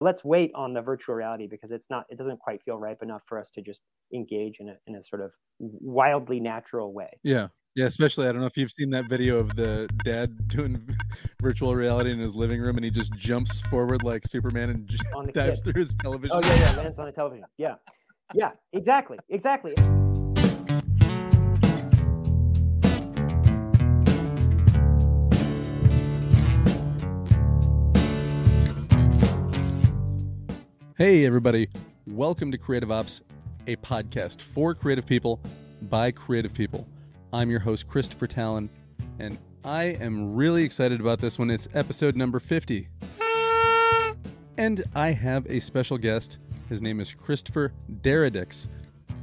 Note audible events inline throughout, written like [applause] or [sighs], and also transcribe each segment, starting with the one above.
let's wait on the virtual reality because it's not it doesn't quite feel ripe enough for us to just engage in a in a sort of wildly natural way. Yeah. Yeah, especially I don't know if you've seen that video of the dad [laughs] doing virtual reality in his living room and he just jumps forward like Superman and just [laughs] dives through his television. Oh yeah, yeah, lands on the television. Yeah. Yeah, exactly. Exactly. Hey, everybody. Welcome to Creative Ops, a podcast for creative people by creative people. I'm your host, Christopher Tallon, and I am really excited about this one. It's episode number 50. And I have a special guest. His name is Christopher Daradics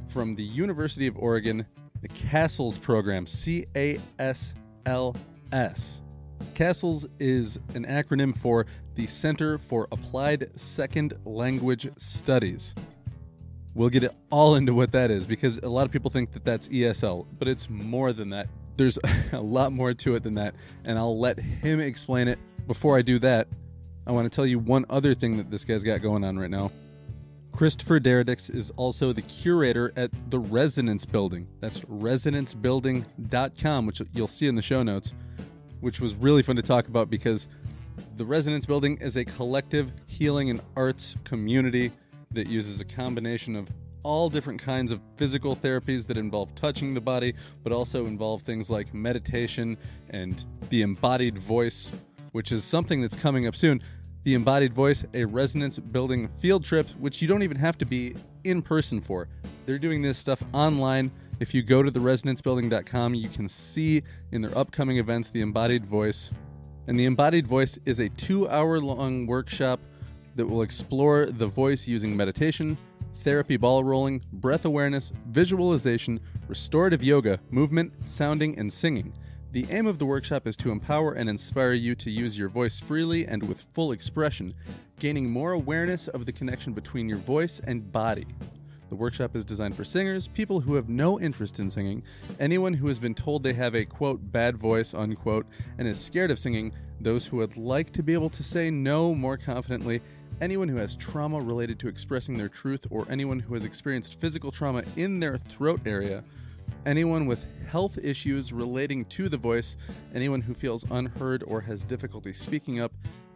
from the University of Oregon, the CASLS program, C A S L S. CASLS is an acronym for the Center for Applied Second Language Studies. We'll get it all into what that is because a lot of people think that that's ESL, but it's more than that. There's [laughs] a lot more to it than that, and I'll let him explain it. Before I do that, I want to tell you one other thing that this guy's got going on right now. Christopher Daradics is also the curator at the Resonance Building. That's resonancebuilding.com, which you'll see in the show notes which was really fun to talk about because the Resonance Building is a collective healing and arts community that uses a combination of all different kinds of physical therapies that involve touching the body, but also involve things like meditation and the embodied voice, which is something that's coming up soon. The embodied voice, a resonance building field trip, which you don't even have to be in person for. They're doing this stuff online if you go to theresonancebuilding.com, you can see in their upcoming events the embodied voice. And the embodied voice is a two hour long workshop that will explore the voice using meditation, therapy ball rolling, breath awareness, visualization, restorative yoga, movement, sounding, and singing. The aim of the workshop is to empower and inspire you to use your voice freely and with full expression, gaining more awareness of the connection between your voice and body. The workshop is designed for singers, people who have no interest in singing, anyone who has been told they have a quote bad voice unquote and is scared of singing, those who would like to be able to say no more confidently, anyone who has trauma related to expressing their truth, or anyone who has experienced physical trauma in their throat area, anyone with health issues relating to the voice, anyone who feels unheard or has difficulty speaking up,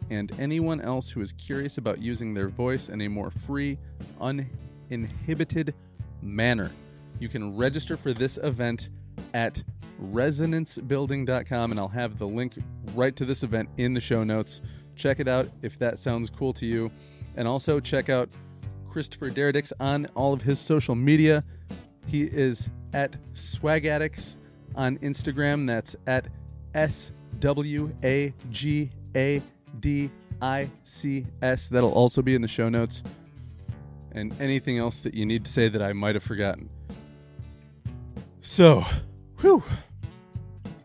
and anyone else who is curious about using their voice in a more free, un inhibited manner. You can register for this event at resonancebuilding.com, and I'll have the link right to this event in the show notes. Check it out if that sounds cool to you. And also check out Christopher Daradics on all of his social media. He is at swagadics on Instagram. That's at S W A G A D I C S. That'll also be in the show notes and anything else that you need to say that I might have forgotten. So, whew,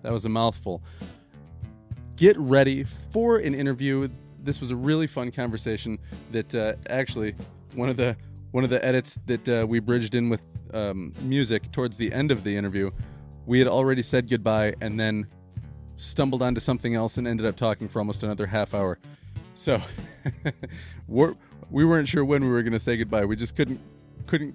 that was a mouthful. Get ready for an interview. This was a really fun conversation. That uh, actually one of the one of the edits that uh, we bridged in with um, music towards the end of the interview. We had already said goodbye and then stumbled onto something else and ended up talking for almost another half hour. So [laughs] we're we weren't sure when we were going to say goodbye. We just couldn't couldn't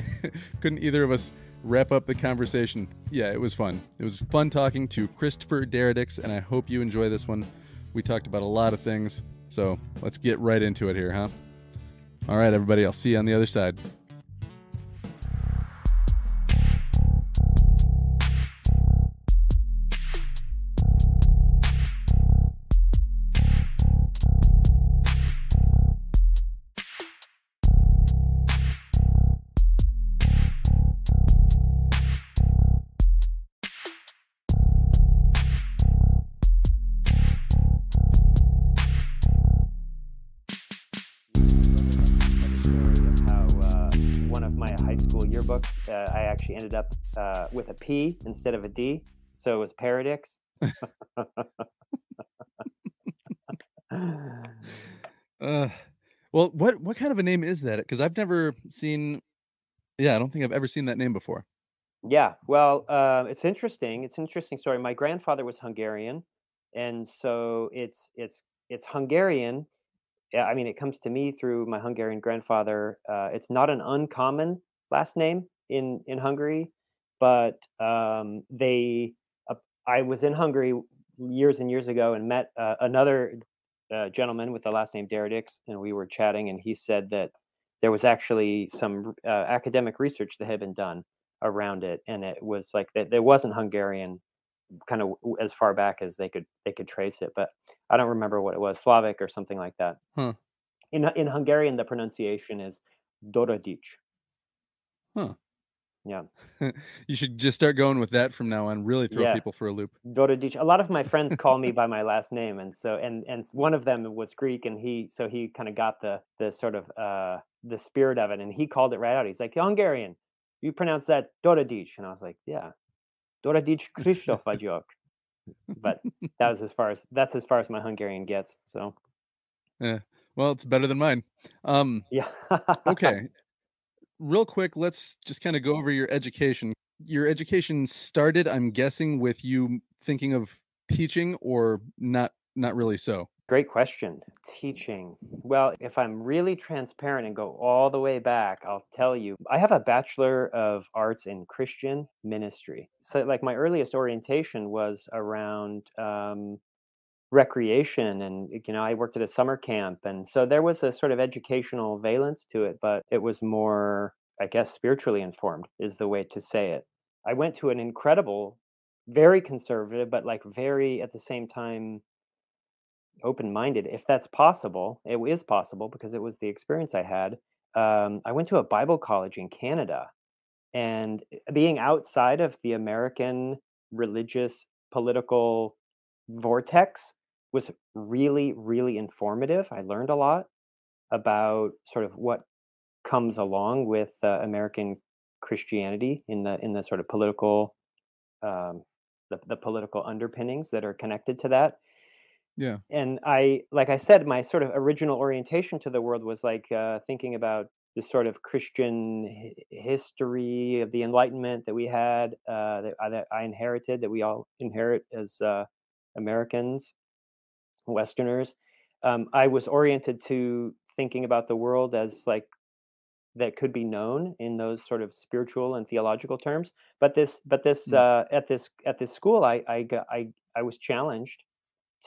[laughs] couldn't either of us wrap up the conversation. Yeah, it was fun. It was fun talking to Christopher Daradics, and I hope you enjoy this one. We talked about a lot of things, so let's get right into it here, huh? All right, everybody. I'll see you on the other side. Ended up uh, with a P instead of a D, so it was Paradics. [laughs] uh, well, what what kind of a name is that? Because I've never seen. Yeah, I don't think I've ever seen that name before. Yeah, well, uh, it's interesting. It's an interesting story. My grandfather was Hungarian, and so it's it's it's Hungarian yeah, I mean, it comes to me through my Hungarian grandfather. Uh, it's not an uncommon last name in in Hungary, but um, they. Uh, I was in Hungary years and years ago and met uh, another uh, gentleman with the last name Daradics, and we were chatting, and he said that there was actually some uh, academic research that had been done around it, and it was like that there wasn't Hungarian kind of as far back as they could they could trace it, but I don't remember what it was, Slavic or something like that. Huh. In in Hungarian, the pronunciation is Doradic. Huh. Yeah. [laughs] you should just start going with that from now on. Really throw Yeah. people for a loop. Doradic. A lot of my friends call me [laughs] by my last name, and so and and one of them was Greek, and he so he kind of got the the sort of uh the spirit of it, and he called it right out. He's like Hungarian, you pronounce that Doradic, and I was like, yeah, Doradic Kristóf Vagyok. But that was [laughs] as far as that's as far as my Hungarian gets. So Yeah. Well, it's better than mine. Um, yeah. okay. Real quick, let's just kind of go over your education. Your education started, I'm guessing, with you thinking of teaching or not not really so. Great question. Teaching. Well, if I'm really transparent and go all the way back, I'll tell you I have a Bachelor of Arts in Christian Ministry. So, like, my earliest orientation was around um, recreation. And, you know, I worked at a summer camp. And so there was a sort of educational valence to it, but it was more, I guess, spiritually informed, is the way to say it. I went to an incredible, very conservative, but like very at the same time open minded, if that's possible. It is possible because it was the experience I had. Um, I went to a Bible college in Canada, and uh, being outside of the American religious political vortex was really, really informative. I learned a lot about sort of what comes along with uh, American Christianity in the in the sort of political um, the, the political underpinnings that are connected to that Yeah. and I, like I said, my sort of original orientation to the world was like uh, thinking about this sort of Christian hi- history of the Enlightenment that we had, uh, that, I, that I inherited, that we all inherit as uh, Americans, Westerners. Um, I was oriented to thinking about the world as like that could be known in those sort of spiritual and theological terms. But this, but this, Mm. uh, at this at this school, I I got, I I was challenged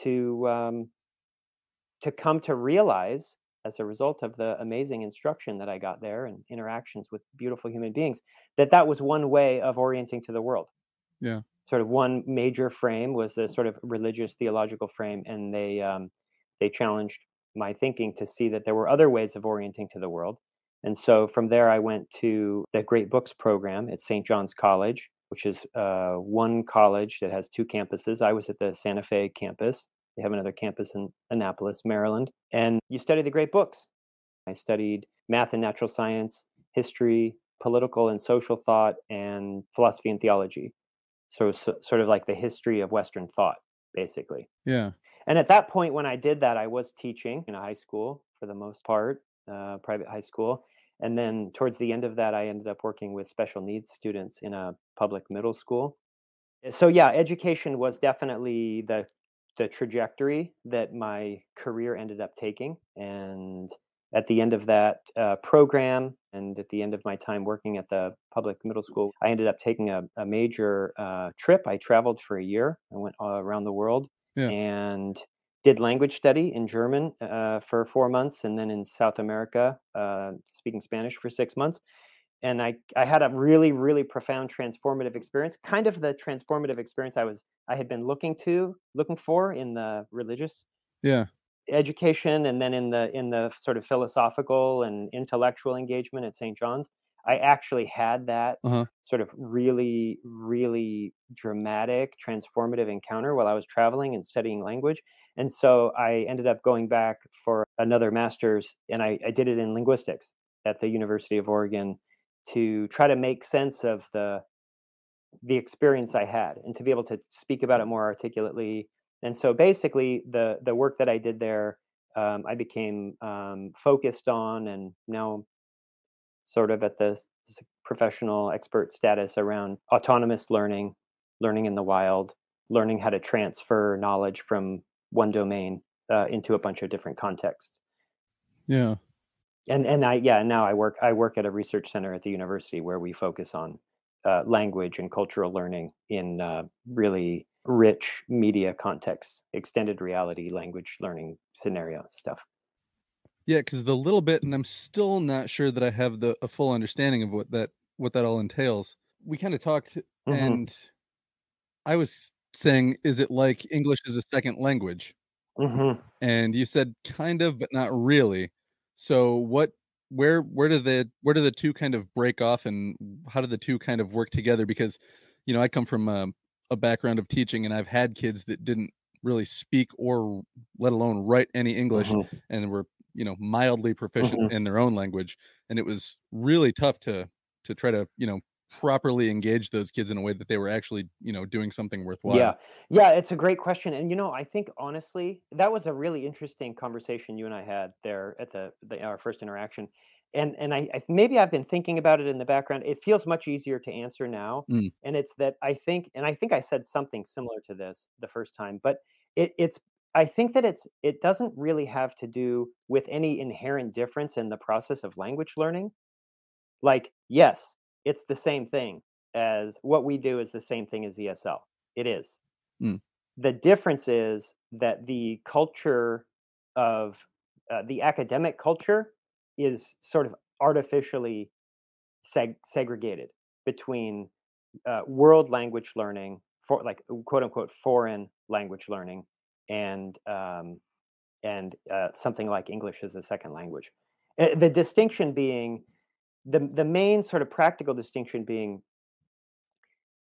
to um, to come to realize as a result of the amazing instruction that I got there and interactions with beautiful human beings that that was one way of orienting to the world. Yeah. Sort of one major frame was the sort of religious theological frame, and they um, they challenged my thinking to see that there were other ways of orienting to the world. And so from there, I went to the Great Books program at St. John's College, which is uh, one college that has two campuses. I was at the Santa Fe campus. They have another campus in Annapolis, Maryland. And you study the great books. I studied math and natural science, history, political and social thought, and philosophy and theology. So, so sort of like the history of Western thought, basically. Yeah. And at that point, when I did that, I was teaching in a high school for the most part, uh, private high school. And then towards the end of that, I ended up working with special needs students in a public middle school. So yeah, education was definitely the the trajectory that my career ended up taking. And at the end of that uh, program, and at the end of my time working at the public middle school, I ended up taking a, a major uh, trip. I traveled for a year. I went all around the world Yeah. and did language study in German uh, for four months, and then in South America, uh, speaking Spanish for six months. And I, I had a really, really profound transformative experience, kind of the transformative experience I was I had been looking to looking for in the religious Yeah. Education and then in the in the sort of philosophical and intellectual engagement at St. John's, I actually had that Uh-huh. sort of really, really dramatic, transformative encounter while I was traveling and studying language. And so I ended up going back for another master's, and I, I did it in linguistics at the University of Oregon to try to make sense of the the experience I had and to be able to speak about it more articulately. And so basically, the the work that I did there, um, I became um, focused on, and now sort of at the professional expert status around autonomous learning, learning in the wild, learning how to transfer knowledge from one domain uh, into a bunch of different contexts. Yeah. And and I yeah now I work I work at a research center at the university where we focus on uh, language and cultural learning in uh, really rich media context, extended reality language learning scenario stuff. Yeah, because the little bit, and I'm still not sure that I have the a full understanding of what that what that all entails. We kind of talked, Mhm. and I was saying, is it like English is a second language? Mhm. And you said kind of, but not really. So what? Where where do the where do the two kind of break off, and how do the two kind of work together? Because you know, I come from a, a background of teaching, and I've had kids that didn't really speak or let alone write any English, Mhm. and were you know mildly proficient Mhm. in their own language, and it was really tough to to try to you know properly engage those kids in a way that they were actually you know doing something worthwhile. Yeah. Yeah, it's a great question. And you know, I think honestly, that was a really interesting conversation you and I had there at the, the our first interaction. And and I, I maybe I've been thinking about it in the background. It feels much easier to answer now. Mm. And it's that I think, and I think I said something similar to this the first time, but it, it's I think that it's it doesn't really have to do with any inherent difference in the process of language learning. Like, yes, it's the same thing as what we do is the same thing as ESL. It is. Mm. The difference is that the culture of uh, the academic culture is sort of artificially seg- segregated between uh, world language learning for like quote unquote foreign language learning and um, and uh, something like English as a second language. Uh, the distinction being the the main sort of practical distinction being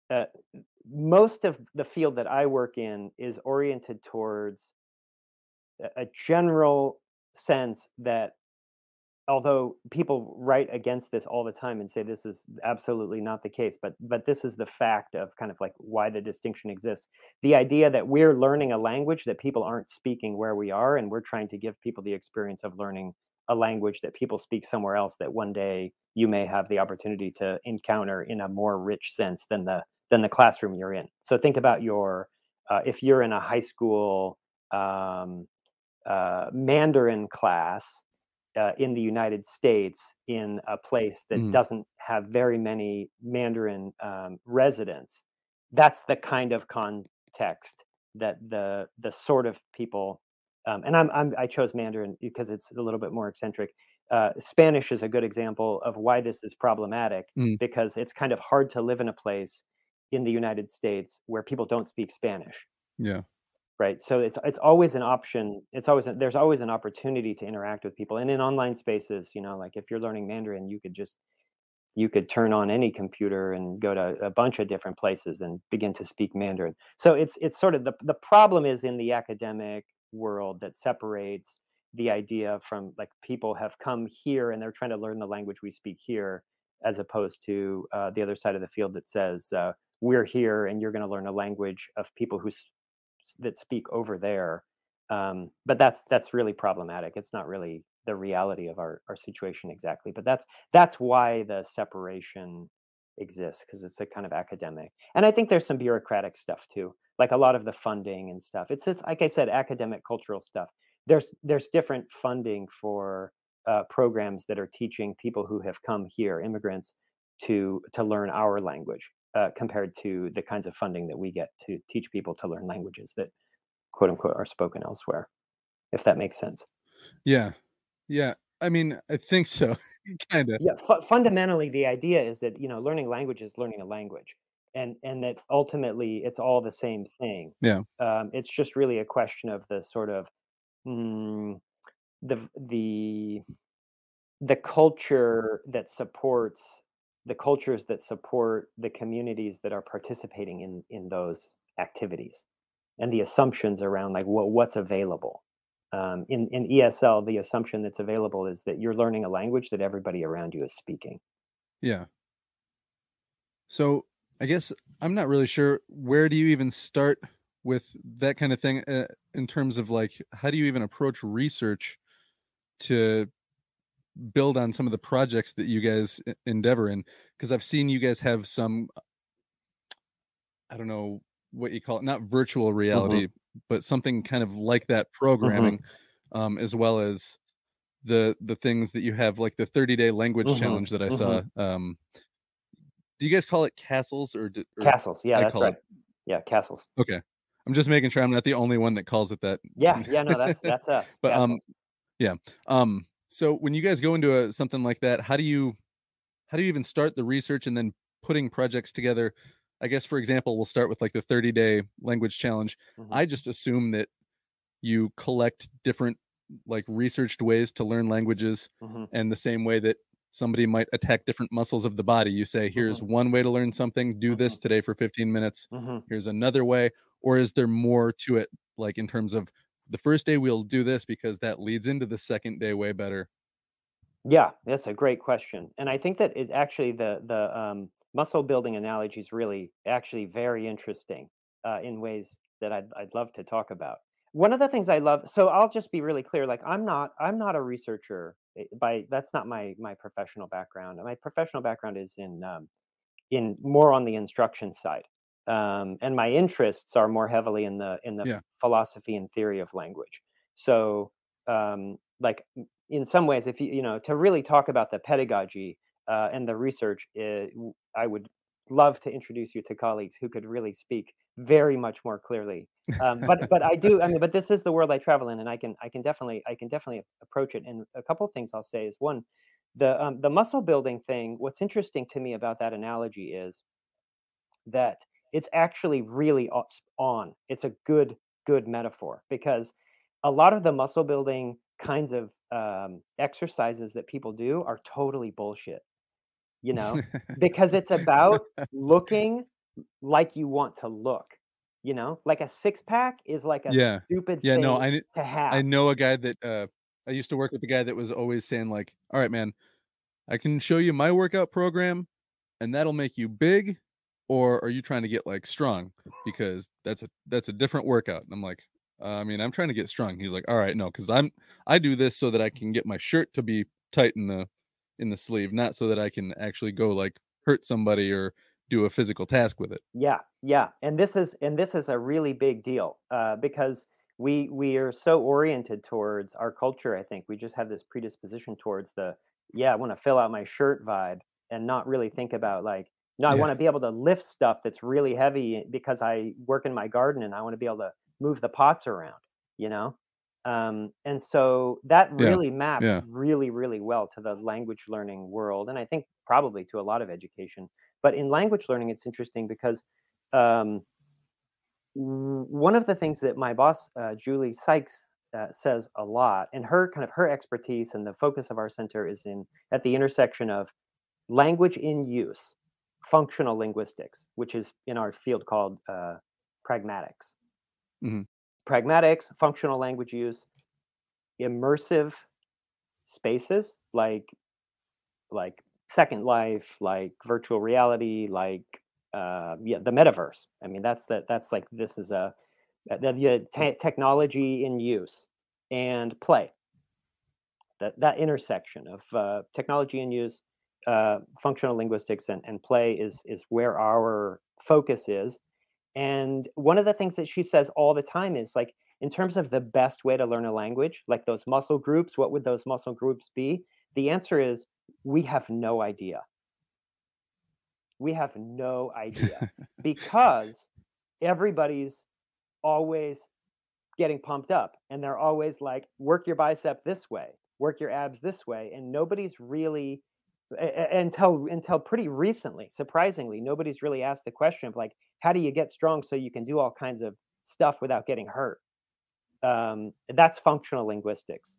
uh, most of the field that I work in is oriented towards a general sense that although people write against this all the time and say this is absolutely not the case but but this is the fact of kind of like why the distinction exists. The idea that we're learning a language that people aren't speaking where we are and we're trying to give people the experience of learning a language that people speak somewhere else that one day you may have the opportunity to encounter in a more rich sense than the than the classroom you're in. So think about your uh, if you're in a high school um, uh, mandarin class uh, in the United States in a place that Mhm. doesn't have very many Mandarin um, residents. That's the kind of context that the the sort of people, um, and I'm, I'm I chose Mandarin because it's a little bit more eccentric. Uh, Spanish is a good example of why this is problematic Mm. because it's kind of hard to live in a place in the United States where people don't speak Spanish Yeah. Right? So it's it's always an option it's always a, there's always an opportunity to interact with people and in online spaces you know like if you're learning mandarin you could just you could turn on any computer and go to a bunch of different places and begin to speak mandarin. So it's it's sort of the the problem is in the academic world that separates the idea from like people have come here and they're trying to learn the language we speak here as opposed to uh, the other side of the field that says uh, we're here and you're going to learn a language of people who that speak over there um, but that's that's really problematic. It's not really the reality of our, our situation exactly but that's that's why the separation exists because it's a kind of academic and i think there's some bureaucratic stuff too like a lot of the funding and stuff. It's just like i said academic cultural stuff. There's there's different funding for uh, programs that are teaching people who have come here immigrants to to learn our language uh, compared to the kinds of funding that we get to teach people to learn languages that quote unquote are spoken elsewhere if that makes sense Yeah. Yeah. I mean, I think so. [laughs] kind of. yeah fu- fundamentally the idea is that you know learning language is learning a language and and that ultimately it's all the same thing Yeah. um, it's just really a question of the sort of mm, the the the culture that supports the cultures that support the communities that are participating in in those activities and the assumptions around like what what's available um, in in ESL the assumption that's available is that you're learning a language that everybody around you is speaking Yeah. So I guess I'm not really sure where do you even start with that kind of thing uh, in terms of like how do you even approach research to build on some of the projects that you guys endeavor in because I've seen you guys have some I don't know what you call it not virtual reality but something kind of like that programming um as well as the the things that you have like the 30 day language Mhm, challenge that I saw. Um, do you guys call it CASLS or, d- or CASLS. Yeah, I that's right. it- Yeah, CASLS. okay? I'm just making sure I'm not the only one that calls it that. Yeah, [laughs] yeah, no, that's that's us. But um, CASLS. Um, so when you guys go into a something like that, how do you how do you even start the research and then putting projects together? I guess for example, we'll start with like the 30 day language challenge. Mhm. I just assume that you collect different like researched ways to learn languages Mhm. and the same way that somebody might attack different muscles of the body. You say, here's one way to learn something, do this today for 15 minutes. Mhm. Here's another way. Or is there more to it? Like in terms of the first day we'll do this because that leads into the second day way better. Yeah, that's a great question, and I think that it actually the the um, muscle building analogy is really actually very interesting uh, in ways that I'd I'd love to talk about. One of the things I love, so I'll just be really clear. Like I'm not I'm not a researcher eh, by that's not my my professional background. My professional background is in um, in more on the instruction side, um, and my interests are more heavily in the in the Yeah. philosophy and theory of language. So um, like in some ways, if you you know to really talk about the pedagogy uh, and the research, uh, w- I would love to introduce you to colleagues who could really speak very much more clearly. Um, but but I do. I mean, but this is the world I travel in, and I can I can definitely I can definitely approach it. And a couple of things I'll say is one, the um, the muscle building thing. What's interesting to me about that analogy is that it's actually really on. It's a good good metaphor because a lot of the muscle building kinds of um, exercises that people do are totally bullshit. You know, because it's about [laughs] looking like you want to look. You know, like a six pack is like a Yeah. stupid yeah, thing no, I to have. I know a guy that uh I used to work with a guy that was always saying like, "All right, man, I can show you my workout program and that'll make you big or are you trying to get like strong because that's a that's a different workout." And I'm like, uh, I mean, I'm trying to get strong. He's like, "All right, no, cuz I'm I do this so that I can get my shirt to be tight in the in the sleeve, not so that I can actually go like hurt somebody or do a physical task with it." Yeah, yeah, and this is and this is a really big deal uh, because we we are so oriented towards our culture. I think we just have this predisposition towards the yeah, I want to fill out my shirt vibe and not really think about like no, I Yeah. want to be able to lift stuff that's really heavy because I work in my garden and I want to be able to move the pots around, you know. Um, and so that Yeah, really maps yeah. really really well to the language learning world, and I think probably to a lot of education. But in language learning, it's interesting because um, one of the things that my boss uh, Julie Sykes uh, says a lot, and her kind of her expertise and the focus of our center is in at the intersection of language in use, functional linguistics, which is in our field called uh, pragmatics. Mhm. Pragmatics, functional language use, immersive spaces like like Second Life, like virtual reality, like uh, yeah, the metaverse. I mean, that's the that's like this is a uh, the, the te- technology in use and play. That that intersection of uh, technology in use, uh, functional linguistics, and, and play is is where our focus is. And one of the things that she says all the time is like, in terms of the best way to learn a language, like those muscle groups, what would those muscle groups be? The answer is we have no idea. We have no idea [laughs] because everybody's always getting pumped up and they're always like, work your bicep this way, work your abs this way. And nobody's really, until until pretty recently, surprisingly, nobody's really asked the question of like, how do you get strong so you can do all kinds of stuff without getting hurt? Um, that's functional linguistics.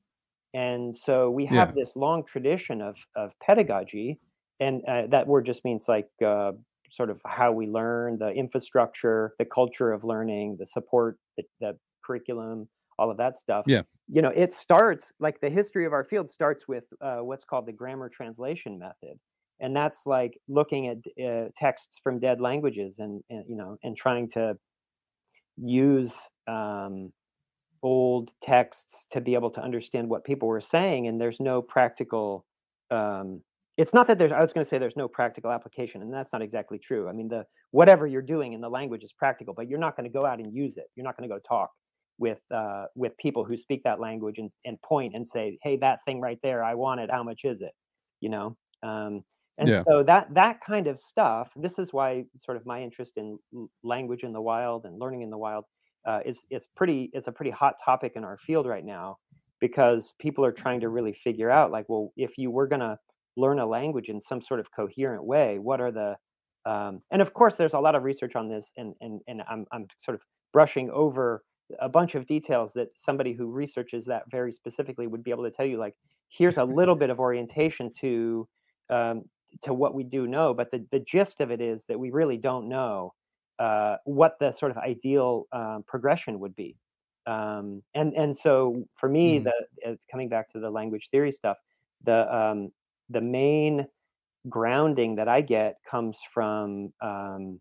And so we have Yeah. this long tradition of of pedagogy, and uh, that word just means like uh, sort of how we learn, the infrastructure, the culture of learning, the support, the, the curriculum, all of that stuff. Yeah. You know, it starts like the history of our field starts with uh, what's called the grammar translation method, and that's like looking at uh, texts from dead languages and, and you know and trying to use um, old texts to be able to understand what people were saying and there's no practical um it's not that there's i was going to say there's no practical application and that's not exactly true i mean the whatever you're doing in the language is practical but you're not going to go out and use it you're not going to go talk with uh, with people who speak that language and, and point and say, "Hey, that thing right there, I want it. How much is it?" You know. Um, and Yeah. so that that kind of stuff. This is why sort of my interest in language in the wild and learning in the wild uh, is it's pretty it's a pretty hot topic in our field right now because people are trying to really figure out like, well, if you were going to learn a language in some sort of coherent way, what are the um, and of course, there's a lot of research on this, and and and I'm I'm sort of brushing over a bunch of details that somebody who researches that very specifically would be able to tell you. Like, here's a little [laughs] bit of orientation to um, to what we do know, but the the gist of it is that we really don't know uh, what the sort of ideal um, progression would be. Um, and and so for me, Mm, the uh, coming back to the language theory stuff, the um, the main grounding that I get comes from um,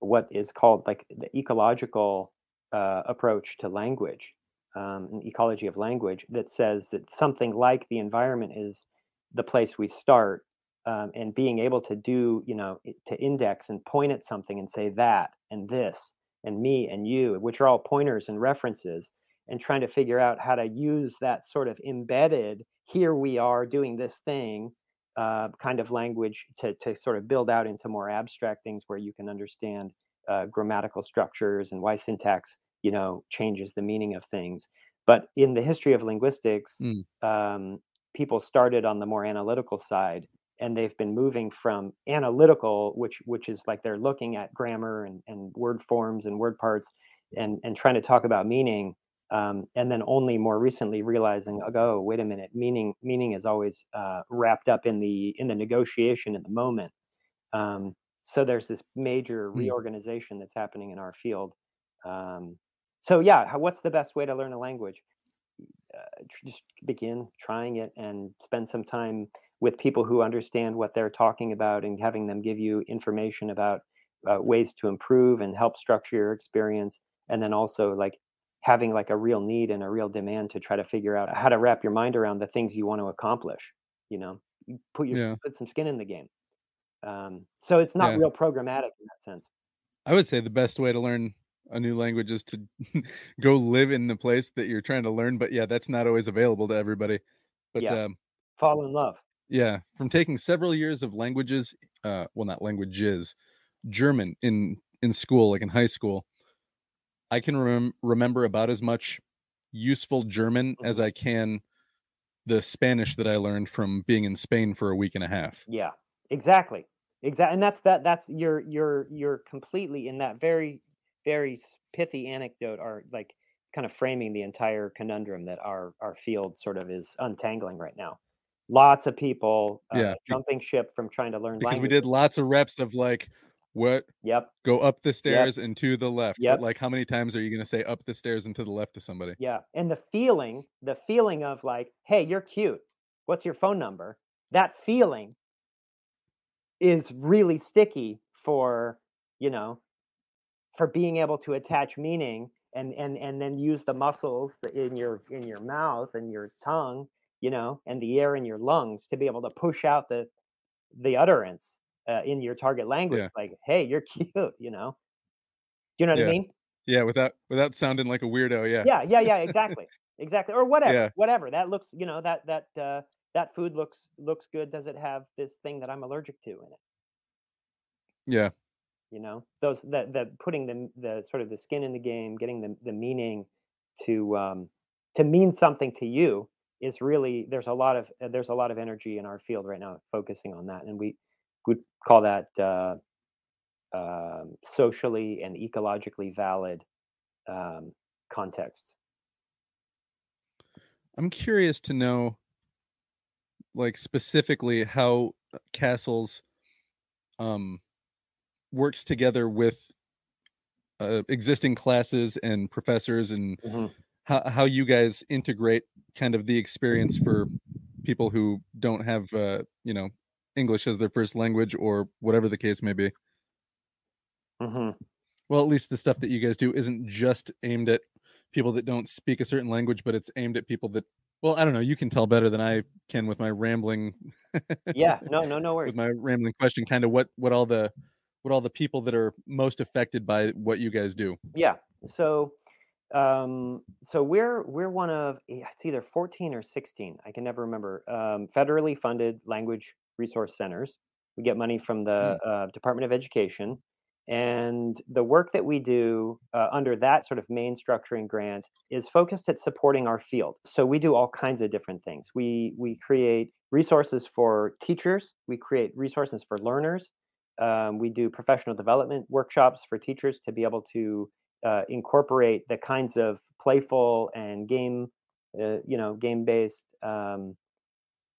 what is called like the ecological uh, approach to language, um, an ecology of language that says that something like the environment is the place we start, um, and being able to do, you know, to index and point at something and say that and this and me and you, which are all pointers and references, and trying to figure out how to use that sort of embedded, here we are doing this thing uh, kind of language to, to sort of build out into more abstract things where you can understand uh, grammatical structures and why syntax you know changes the meaning of things. But in the history of linguistics mm, um, people started on the more analytical side and they've been moving from analytical which which is like they're looking at grammar and, and word forms and word parts and and trying to talk about meaning um, and then only more recently realizing oh wait a minute meaning meaning is always uh, wrapped up in the in the negotiation in the moment um, so there's this major mm. reorganization that's happening in our field um, so yeah how, what's the best way to learn a language uh, just begin trying it and spend some time with people who understand what they're talking about and having them give you information about uh, ways to improve and help structure your experience and then also like having like a real need and a real demand to try to figure out how to wrap your mind around the things you want to accomplish you know You put your Yeah. put some skin in the game um, so it's not Yeah. real programmatic in that sense I would say the best way to learn a new language is to [laughs] go live in the place that you're trying to learn. But yeah, that's not always available to everybody. But yeah um, fall in love yeah, from taking several years of languages, uh, well, not languages, German in in school, like in high school, I can rem- remember about as much useful German as Mhm. I can the Spanish that I learned from being in Spain for a week and a half. Yeah, exactly. Exactly. And that's that that's you're you're you're completely in that very very pithy anecdote are like kind of framing the entire conundrum that our our field sort of is untangling right now. Lots of people uh, Yeah, jumping ship from trying to learn because we did lots of reps of like what Yep. go up the Yep. stairs and to the left. Yep. But like how many times are you going to say up the stairs and to the left to somebody? Yeah. And the feeling, the feeling of like, hey, you're cute. What's your phone number? That feeling is really sticky for, you know, for being able to attach meaning and and and then use the muscles in your in your mouth and your tongue, you know, and the air in your lungs to be able to push out the the utterance uh, in your target language. Yeah. Like, hey, you're [laughs] cute, you know. Do you know what I mean? Yeah, without without sounding like a weirdo, yeah. yeah yeah yeah [laughs] exactly exactly or whatever Yeah. whatever that looks you know that that uh that food looks looks good does it have this thing that i'm allergic to in it Yeah. you know those the the putting the the sort of the skin in the game getting the the meaning to um to mean something to you is really there's a lot of uh, there's a lot of energy in our field right now focusing on that and we would call that uh um, socially and ecologically valid um, contexts I'm curious to know like specifically how uh, CASLS um works together with uh, existing classes and professors and Mhm. how, how you guys integrate kind of the experience for people who don't have uh, you know English as their first language or whatever the case may be. Mhm. Well, at least the stuff that you guys do isn't just aimed at people that don't speak a certain language, but it's aimed at people that well, I don't know, you can tell better than I can with my rambling yeah [laughs] no no no worries with my rambling question kind of what what all the what all the people that are most affected by what you guys do. Yeah. So um, so we're we're one of eh, it's either 14 or 16 i can never remember um, federally funded language resource centers. We get money from the uh, department of education and the work that we do uh, under that sort of main structuring grant is focused at supporting our field. So we do all kinds of different things. We we create resources for teachers we create resources for learners um, we do professional development workshops for teachers to be able to uh, incorporate the kinds of playful and game, uh, you know, game-based um,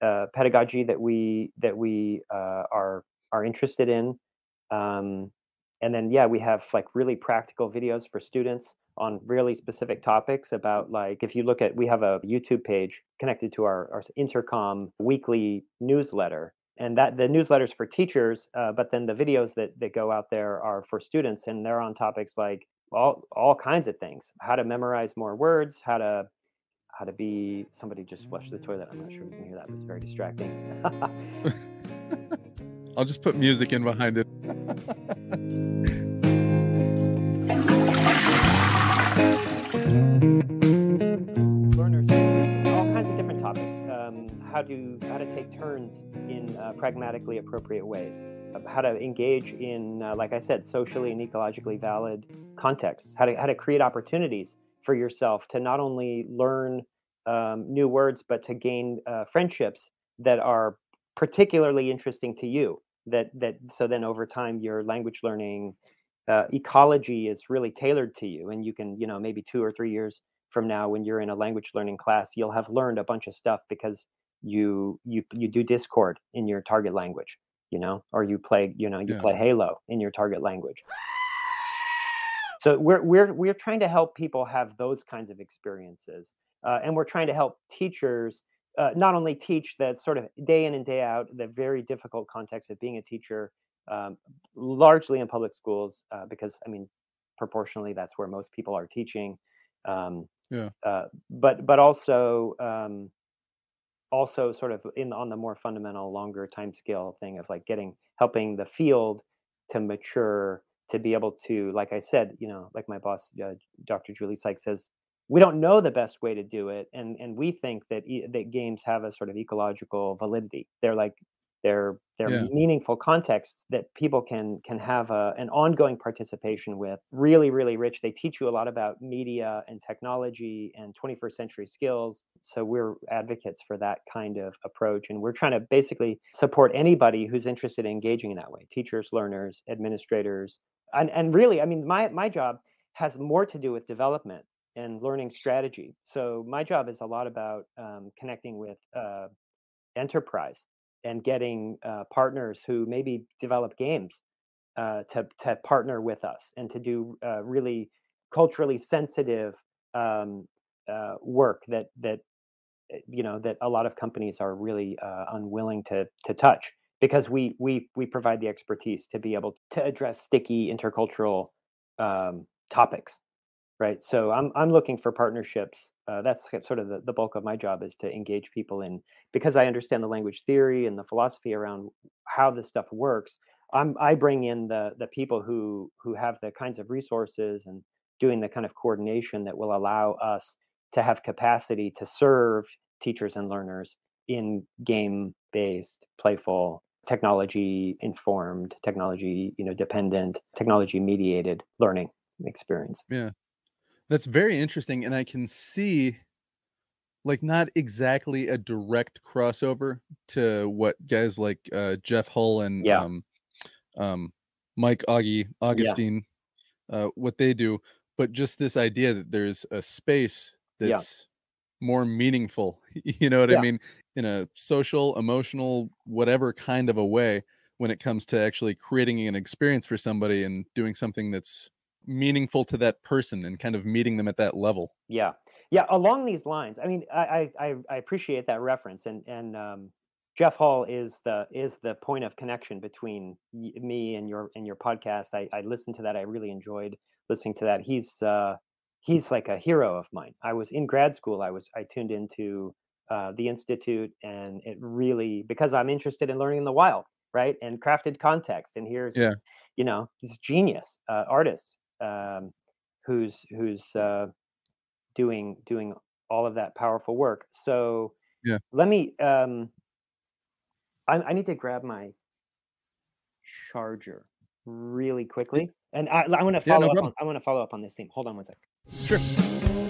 uh, pedagogy that we that we uh, are are interested in. Um, and then, yeah, we have like really practical videos for students on really specific topics about like if you look at we have a YouTube page connected to our, our intercom weekly newsletter and that the newsletters for teachers uh, but then the videos that that go out there are for students and they're on topics like all all kinds of things how to memorize more words how to how to be somebody just flushed the toilet i'm not sure you can hear that but it's very distracting. [laughs] I'll just put music in behind it. learners all kinds of different topics. Um, how to how to take turns in uh, pragmatically appropriate ways. Uh, how to engage in uh, like i said socially and ecologically valid contexts. How to how to create opportunities for yourself to not only learn um, new words but to gain uh, friendships that are particularly interesting to you that that so then over time your language learning uh, ecology is really tailored to you and you can you know maybe two or three years from now when you're in a language learning class you'll have learned a bunch of stuff because you you you do discord in your target language you know or you play you know you Yeah. play halo in your target language so we're we're we're trying to help people have those kinds of experiences uh, and we're trying to help teachers uh, not only teach that sort of day in and day out the very difficult context of being a teacher um, largely in public schools uh, because i mean proportionally that's where most people are teaching um, Yeah. uh, but but also um, also sort of in on the more fundamental longer time scale thing of like getting helping the field to mature to be able to like i said you know like my boss uh, dr julie sykes says we don't know the best way to do it and and we think that e- that games have a sort of ecological validity they're like they're they're Yeah. meaningful contexts that people can can have a, an ongoing participation with really really rich they teach you a lot about media and technology and 21st century skills so we're advocates for that kind of approach and we're trying to basically support anybody who's interested in engaging in that way teachers learners administrators and and really i mean my my job has more to do with development and learning strategy. So my job is a lot about um, connecting with uh, enterprise and getting uh, partners who maybe develop games uh, to to partner with us and to do uh, really culturally sensitive um, uh, work that that uh, you know that a lot of companies are really uh, unwilling to to touch because we we we provide the expertise to be able to address sticky intercultural um, topics right? So i'm i'm looking for partnerships uh, that's sort of the, the bulk of my job is to engage people in because i understand the language theory and the philosophy around how this stuff works i'm i bring in the the people who who have the kinds of resources and doing the kind of coordination that will allow us to have capacity to serve teachers and learners in game based playful technology informed technology you know dependent technology mediated learning experience Yeah. That's very interesting. And I can see like not exactly a direct crossover to what guys like uh, Jeff Hull and Yeah. um, um, Mike Augie Augustine uh, what they do, but just this idea that there's a space Yeah. that's more meaningful. [laughs] You know what I mean? In a social, emotional, whatever kind of a way when it comes to actually creating an experience for somebody and doing something that's meaningful to that person and kind of meeting them at that level. Yeah, yeah. Along these lines, I mean, I I, I- appreciate that reference, and and um, Jeff Hull is the is the point of connection between me and your and your podcast. I, I listened to that. I really enjoyed listening to that. He's uh, he's like a hero of mine. I was in grad school. I was I tuned into uh, the institute, and it really because I'm interested in learning in the wild, right, and crafted context. And here's Yeah. you know this genius uh, artist um, who's who's uh, doing doing all of that powerful work. So Yeah. let me. Um, I, I need to grab my charger really quickly, and I, I want to Yeah, follow no up. On, I want to follow up on this theme. Hold on one sec. Sure.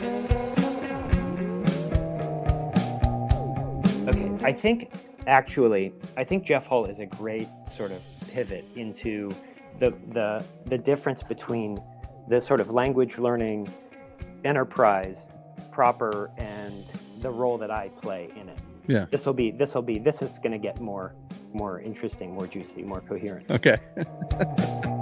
I think actually, I think Jeff Hull is a great sort of pivot into the the the difference between the sort of language learning enterprise proper and the role that I play in it. Yeah. This will be this will be this is going to get more more interesting, more juicy, more coherent. Okay. [laughs]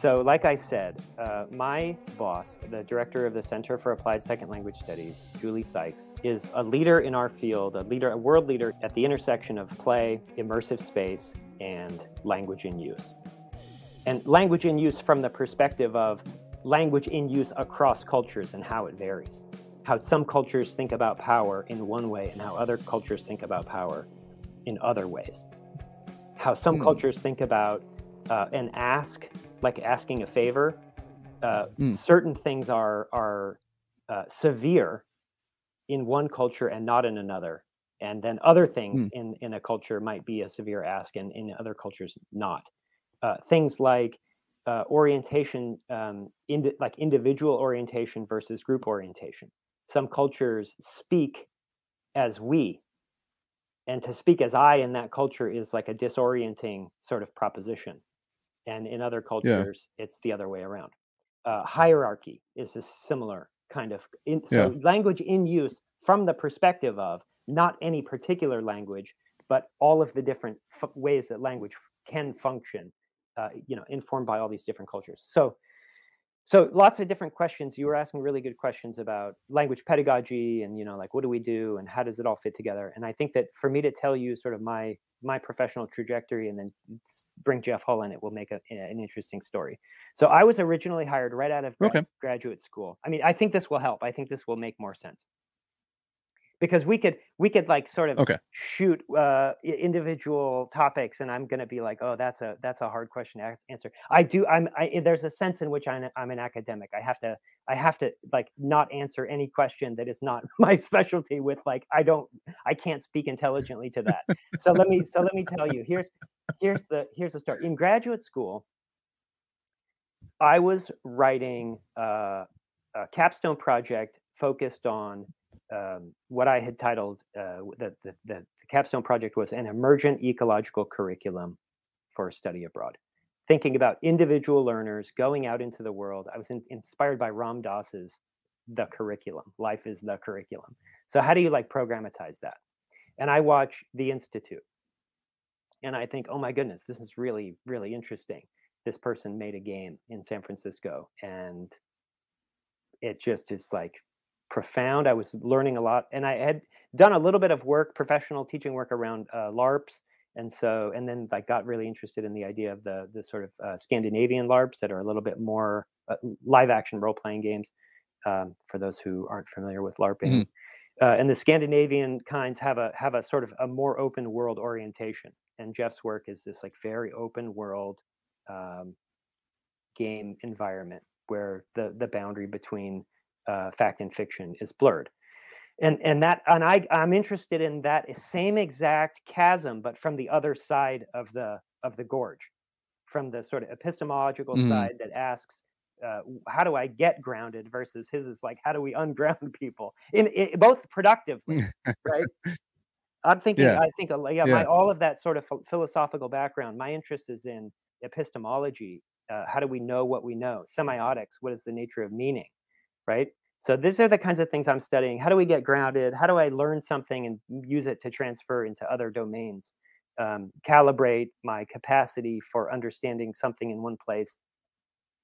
So, like I said, uh, my boss, the director of the Center for Applied Second Language Studies, Julie Sykes, is a leader in our field, a leader, a world leader at the intersection of play, immersive space, and language in use. And language in use from the perspective of language in use across cultures and how it varies. How some cultures think about power in one way and how other cultures think about power in other ways. How some Hmm. cultures think about uh, an ask like asking a favor. Uh, Mm. Certain things are are uh, severe in one culture and not in another, and then other things in in a culture might be a severe ask, and in other cultures not. Uh, things like uh, orientation, um, indi- like individual orientation versus group orientation. Some cultures speak as we, and to speak as I in that culture is like a disorienting sort of proposition and in other cultures it's the other way around. Uh, hierarchy is a similar kind of in, so Yeah. language in use from the perspective of not any particular language but all of the different f- ways that language f- can function uh, you know informed by all these different cultures. So so lots of different questions. You were asking really good questions about language pedagogy and you know like what do we do and how does it all fit together? And i think that for me to tell you sort of my my professional trajectory and then bring jeff hull in it will make a, an interesting story. So i was originally hired right out of Okay. graduate school. I mean i think this will help. I think this will make more sense because we could we could like sort of Okay. shoot uh individual topics and i'm going to be like oh that's a that's a hard question to answer. I do i'm I, there's a sense in which I'm, I'm an academic. I have to i have to like not answer any question that is not [laughs] my specialty with like i don't i can't speak intelligently to that. So let me so let me tell you here's here's the here's the story. In graduate school i was writing uh, a capstone project focused on um, what I had titled uh, the, the, the capstone project was an emergent ecological curriculum for study abroad. Thinking about individual learners going out into the world. I was in, inspired by Ram Dass's The Curriculum. Life is the curriculum. So how do you like programatize that? And I watch The Institute, and I think, oh my goodness, this is really really interesting. This person made a game in San Francisco, and it just is like profound. I was learning a lot, and I had done a little bit of work, professional teaching work around uh, LARPs, and so and then I got really interested in the idea of the the sort of uh, Scandinavian LARPs that are a little bit more uh, live action role playing games. Um, for those who aren't familiar with LARPing, uh, and the Scandinavian kinds have a have a sort of a more open world orientation. And Jeff's work is this like very open world um, game environment where the the boundary between uh, fact and fiction is blurred. And and that and i i'm interested in that same exact chasm but from the other side of the of the gorge from the sort of epistemological Mhm. side that asks uh, how do i get grounded versus his is like how do we unground [laughs] people? In, in both productively right? [laughs] I'm thinking Yeah. i think a lo- yeah, my all of that sort of ph- philosophical background my interest is in epistemology uh, how do we know what we know? Semiotics what is the nature of meaning right so these are the kinds of things i'm studying. How do we get grounded? How do i learn something and use it to transfer into other domains? Um, calibrate my capacity for understanding something in one place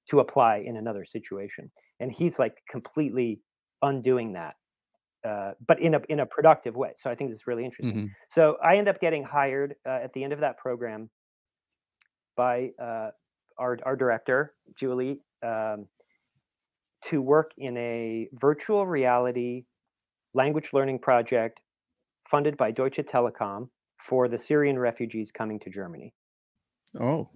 to apply in another situation. And he's like completely undoing that uh, but in a in a productive way. So i think this is really interesting. Mhm. so I end up getting hired uh, at the end of that program by uh, our our director Julie um, to work in a virtual reality language learning project funded by Deutsche Telekom for the Syrian refugees coming to Germany. Oh.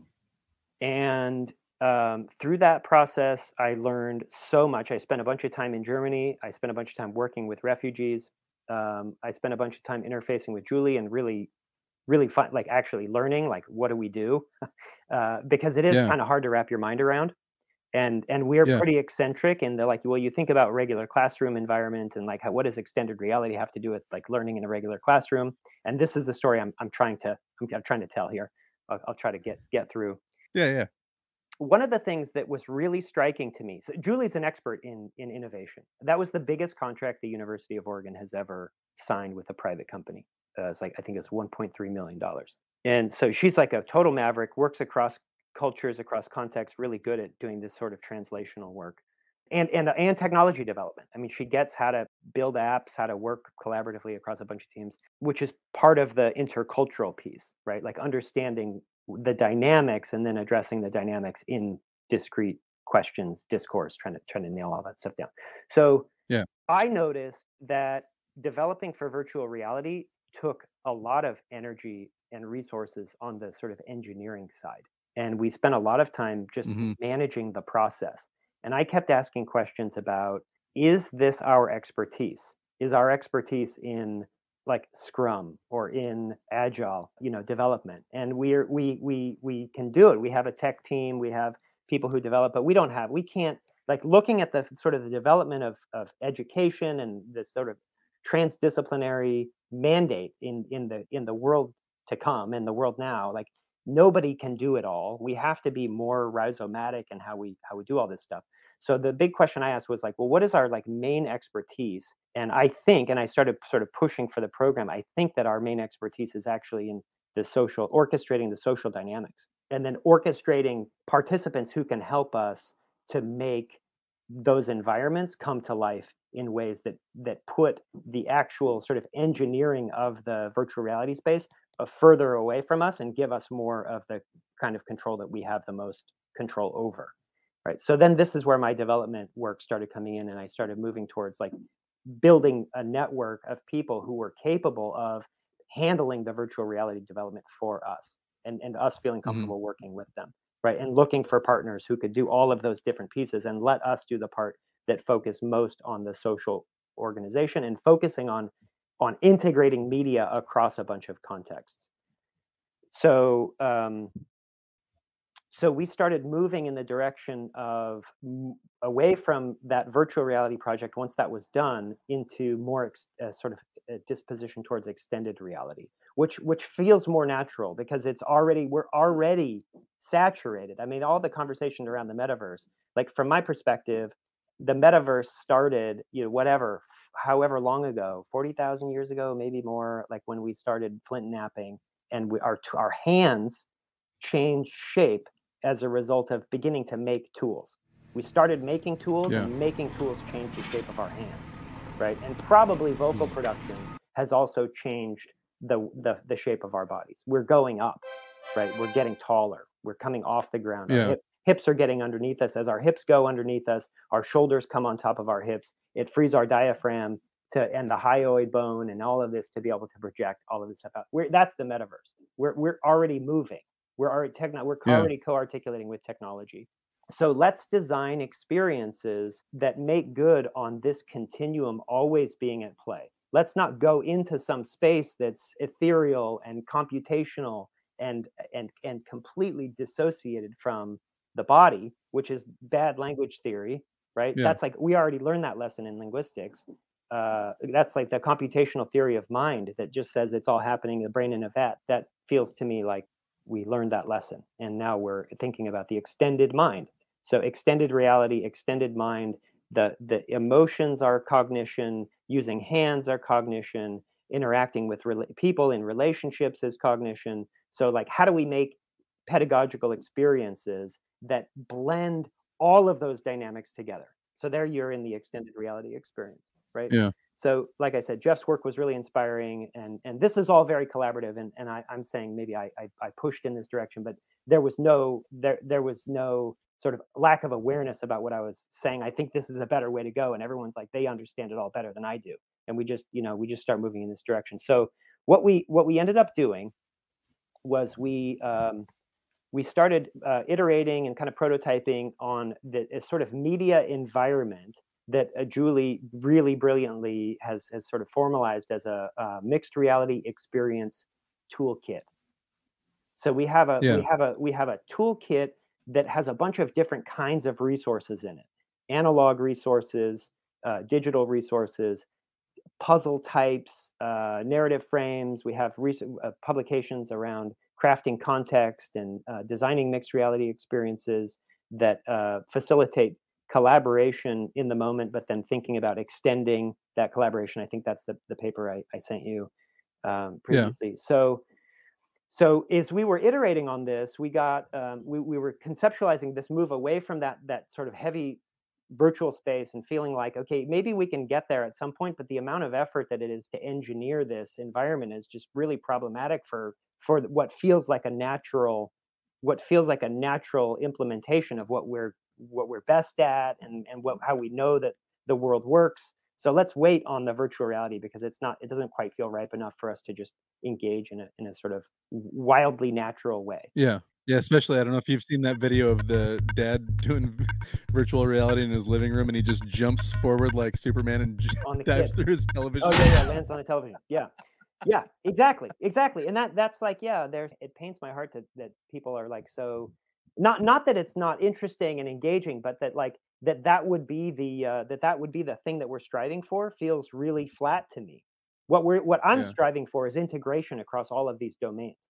And um, through that process, I learned so much. I spent a bunch of time in Germany. I spent a bunch of time working with refugees. Um, I spent a bunch of time interfacing with Julie and really, really fun, like actually learning, like what do we do? [laughs] uh, because it is Yeah. kind of hard to wrap your mind around. And and we're Yeah. pretty eccentric, and they're like, well, you think about regular classroom environment and like how, what does extended reality have to do with like learning in a regular classroom? And this is the story I'm I'm trying to I'm, I'm trying to tell here. I'll, I'll try to get get through Yeah, yeah. one of the things that was really striking to me so julie's an expert in in innovation that was the biggest contract the university of oregon has ever signed with a private company uh, it's like i think it's 1.3 million dollars and so she's like a total maverick works across cultures across contexts really good at doing this sort of translational work and and uh, and technology development. I mean she gets how to build apps how to work collaboratively across a bunch of teams which is part of the intercultural piece right? Like understanding the dynamics and then addressing the dynamics in discrete questions discourse trying to trying to nail all that stuff down. So Yeah. i noticed that developing for virtual reality took a lot of energy and resources on the sort of engineering side and we spent a lot of time just Mhm. managing the process and i kept asking questions about is this our expertise? Is our expertise in like scrum or in agile you know development? And we're we we we can do it. We have a tech team we have people who develop but we don't have we can't like looking at the sort of the development of of education and this sort of transdisciplinary mandate in in the in the world to come in the world now like nobody can do it all we have to be more rhizomatic in how we how we do all this stuff. So the big question i asked was like well what is our like main expertise? And i think and i started sort of pushing for the program i think that our main expertise is actually in the social orchestrating the social dynamics and then orchestrating participants who can help us to make those environments come to life in ways that that put the actual sort of engineering of the virtual reality space Uh, further away from us and give us more of the kind of control that we have the most control over right? So then this is where my development work started coming in and i started moving towards like building a network of people who were capable of handling the virtual reality development for us and, and us feeling mm-hmm. comfortable working with them right? And looking for partners who could do all of those different pieces and let us do the part that focus most on the social organization and focusing on on integrating media across a bunch of contexts. So um, so we started moving in the direction of away from that virtual reality project once that was done into more ex- uh, sort of a disposition towards extended reality which which feels more natural because it's already we're already saturated. I mean all the conversation around the metaverse like from my perspective the metaverse started you know whatever however long ago 40,000 years ago maybe more like when we started flint knapping and we, our our hands changed shape as a result of beginning to make tools. We started making tools Yeah. and making tools changed the shape of our hands, right? And probably vocal mm. production has also changed the, the the shape of our bodies. We're going up, right? We're getting taller. We're coming off the ground. Yeah. hip- hips are getting underneath us. As our hips go underneath us, our shoulders come on top of our hips. It frees our diaphragm to and the hyoid bone and all of this to be able to project all of this stuff out. We're, that's the metaverse. We're we're already moving. We're already techno, we're Yeah. already co-articulating with technology. So let's design experiences that make good on this continuum always being at play. Let's not go into some space that's ethereal and computational and and and completely dissociated from the body, which is bad language theory, right? Yeah. That's like we already learned that lesson in linguistics. Uh, that's like the computational theory of mind that just says it's all happening in the brain in a vat. That feels to me like we learned that lesson and now we're thinking about the extended mind so extended reality extended mind the the emotions are cognition using hands are cognition interacting with rela- people in relationships is cognition so like how do we make pedagogical experiences that blend all of those dynamics together. So there you're in the extended reality experience right? Yeah. so like i said jeff's work was really inspiring and and this is all very collaborative and, and I, i'm saying maybe I, I i pushed in this direction but there was no there there was no sort of lack of awareness about what i was saying. I think this is a better way to go and everyone's like they understand it all better than i do and we just you know we just start moving in this direction. So what we what we ended up doing was we um we started uh, iterating and kind of prototyping on the sort of media environment that uh, Julie really brilliantly has has sort of formalized as a, a mixed reality experience toolkit. So we have a Yeah. we have a we have a toolkit that has a bunch of different kinds of resources in it: analog resources, uh, digital resources, puzzle types, uh, narrative frames. We have recent uh, publications around crafting context and uh, designing mixed reality experiences that uh, facilitate collaboration in the moment, but then thinking about extending that collaboration. I think that's the, the paper I, I sent you um, Yeah. previously. So, so as we were iterating on this, we got um, we, we were conceptualizing this move away from that that sort of heavy virtual space and feeling like okay maybe we can get there at some point but the amount of effort that it is to engineer this environment is just really problematic for for what feels like a natural what feels like a natural implementation of what we're what we're best at and and what how we know that the world works so let's wait on the virtual reality because it's not it doesn't quite feel ripe enough for us to just engage in a in a sort of wildly natural way Yeah. Yeah, especially I don't know if you've seen that video of the dad doing [laughs] virtual reality in his living room and he just jumps forward like Superman and j- on the [laughs] dives kid through his television. Oh yeah, yeah, lands on the television. Yeah, yeah, exactly, exactly. And that that's like, yeah, there's. It pains my heart to, that people are like so. Not not that it's not interesting and engaging, but that like that that would be the uh, that that would be the thing that we're striving for feels really flat to me. What we're what I'm Yeah. striving for is integration across all of these domains.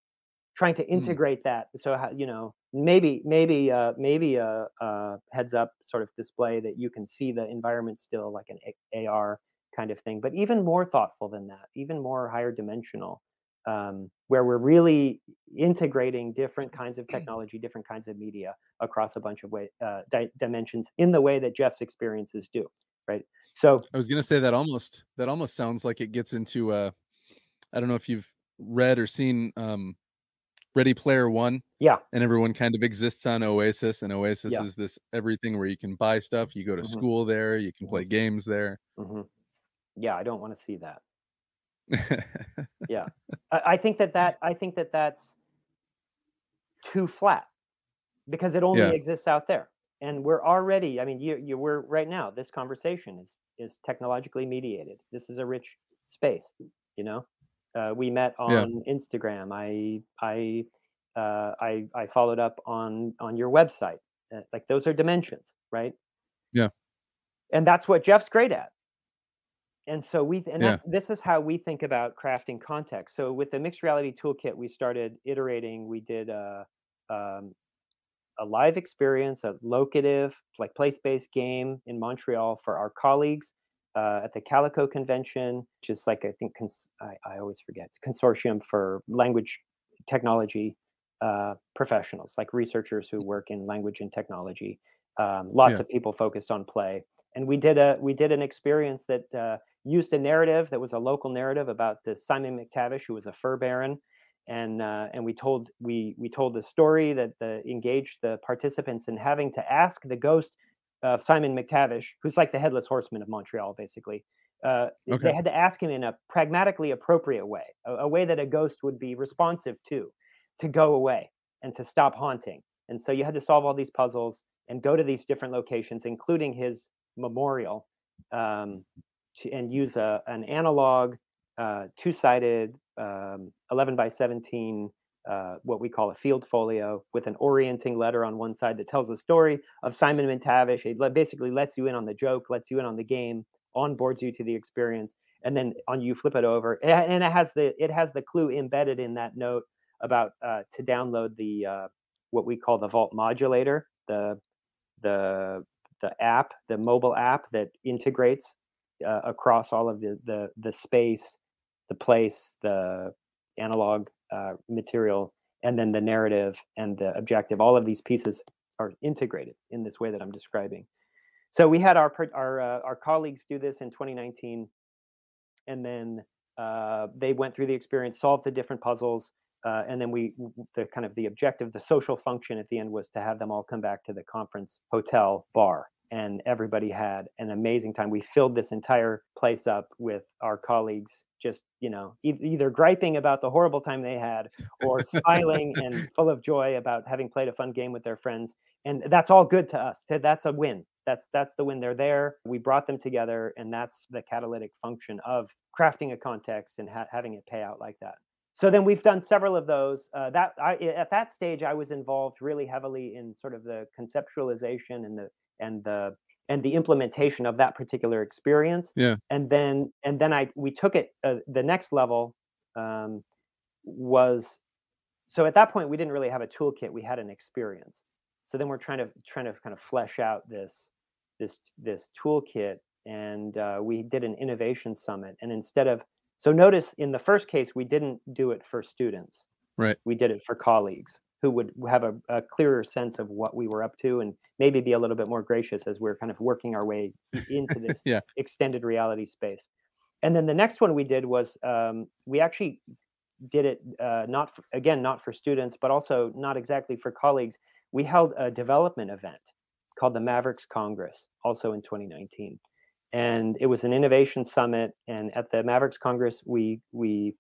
Trying to Mm. integrate that, so how, you know maybe maybe uh, maybe a, a heads up sort of display that you can see the environment still like an A- AR kind of thing, but even more thoughtful than that, even more higher dimensional, um, where we're really integrating different kinds of [clears throat] technology, different kinds of media across a bunch of way, uh, di- dimensions in the way that Jeff's experiences do, right? So I was gonna say that almost that almost sounds like it gets into uh I don't know if you've read or seen um Ready Player One yeah, and everyone kind of exists on Oasis and Oasis Yeah. is this everything where you can buy stuff, you go to Mhm. school there, you can play games there. hmm yeah, I don't want to see that. [laughs] I, I think that that I think that that's too flat because it only Yeah. exists out there, and we're already. I mean, you you we're right now. This conversation is is technologically mediated. This is a rich space. You know, uh, we met Yeah. on Instagram. I I uh, I I followed up on on your website. Uh, like those are dimensions, right? Yeah. And that's what Jeff's great at and so we and Yeah. that's this is how we think about crafting context so with the mixed reality toolkit we started iterating we did a um, a live experience a locative like place-based game in montreal for our colleagues uh, at the calico convention which is like i think cons- I, I always forget it's consortium for language technology uh, professionals like researchers who work in language and technology um, lots Yeah. of people focused on play and we did a we did an experience that uh, used a narrative that was a local narrative about the Simon McTavish, who was a fur baron, and uh, and we told we we told the story that the engaged the participants in having to ask the ghost of Simon McTavish, who's like the headless horseman of Montreal, basically. Uh, Okay. They had to ask him in a pragmatically appropriate way, a, a way that a ghost would be responsive to, to go away and to stop haunting. And so you had to solve all these puzzles and go to these different locations, including his memorial, um, to, and use a, an analog, uh, two-sided, um, 11 by 17, uh, what we call a field folio, with an orienting letter on one side that tells the story of Simon McTavish. It basically lets you in on the joke, lets you in on the game, onboards you to the experience, and then on you flip it over, and it has the it has the clue embedded in that note about uh, to download the uh, what we call the Vault modulator, the the the app, the mobile app that integrates uh, across all of the, the the space, the place, the analog uh, material, and then the narrative and the objective. All of these pieces are integrated in this way that I'm describing. So we had our our uh, our colleagues do this in 2019, and then uh, they went through the experience, solved the different puzzles, uh, and then we the kind of the objective, the social function at the end was to have them all come back to the conference hotel bar and everybody had an amazing time. We filled this entire place up with our colleagues, just you know, e- either griping about the horrible time they had, or smiling and [laughs] full of joy about having played a fun game with their friends. And that's all good to us. That's a win. That's that's the win. They're there. We brought them together, and that's the catalytic function of crafting a context and ha- having it pay out like that. So then we've done several of those. Uh, that I, at that stage, I was involved really heavily in sort of the conceptualization and the and the and the implementation of that particular experience. Yeah. And then and then I we took it uh, the next level um, was so at that point we didn't really have a toolkit. We had an experience. So then we're trying to trying to kind of flesh out this this this toolkit, and uh, we did an innovation summit. And instead of so notice in the first case we didn't do it for students. Right. We did it for colleagues who would have a, a, clearer sense of what we were up to and maybe be a little bit more gracious as we're kind of working our way [laughs] into this yeah. extended reality space. And then the next one we did was um, we actually did it uh, not for, again not for students but also not exactly for colleagues. We held a development event called the Mavericks Congress also in 2019, and it was an innovation summit. And at the Mavericks Congress, we we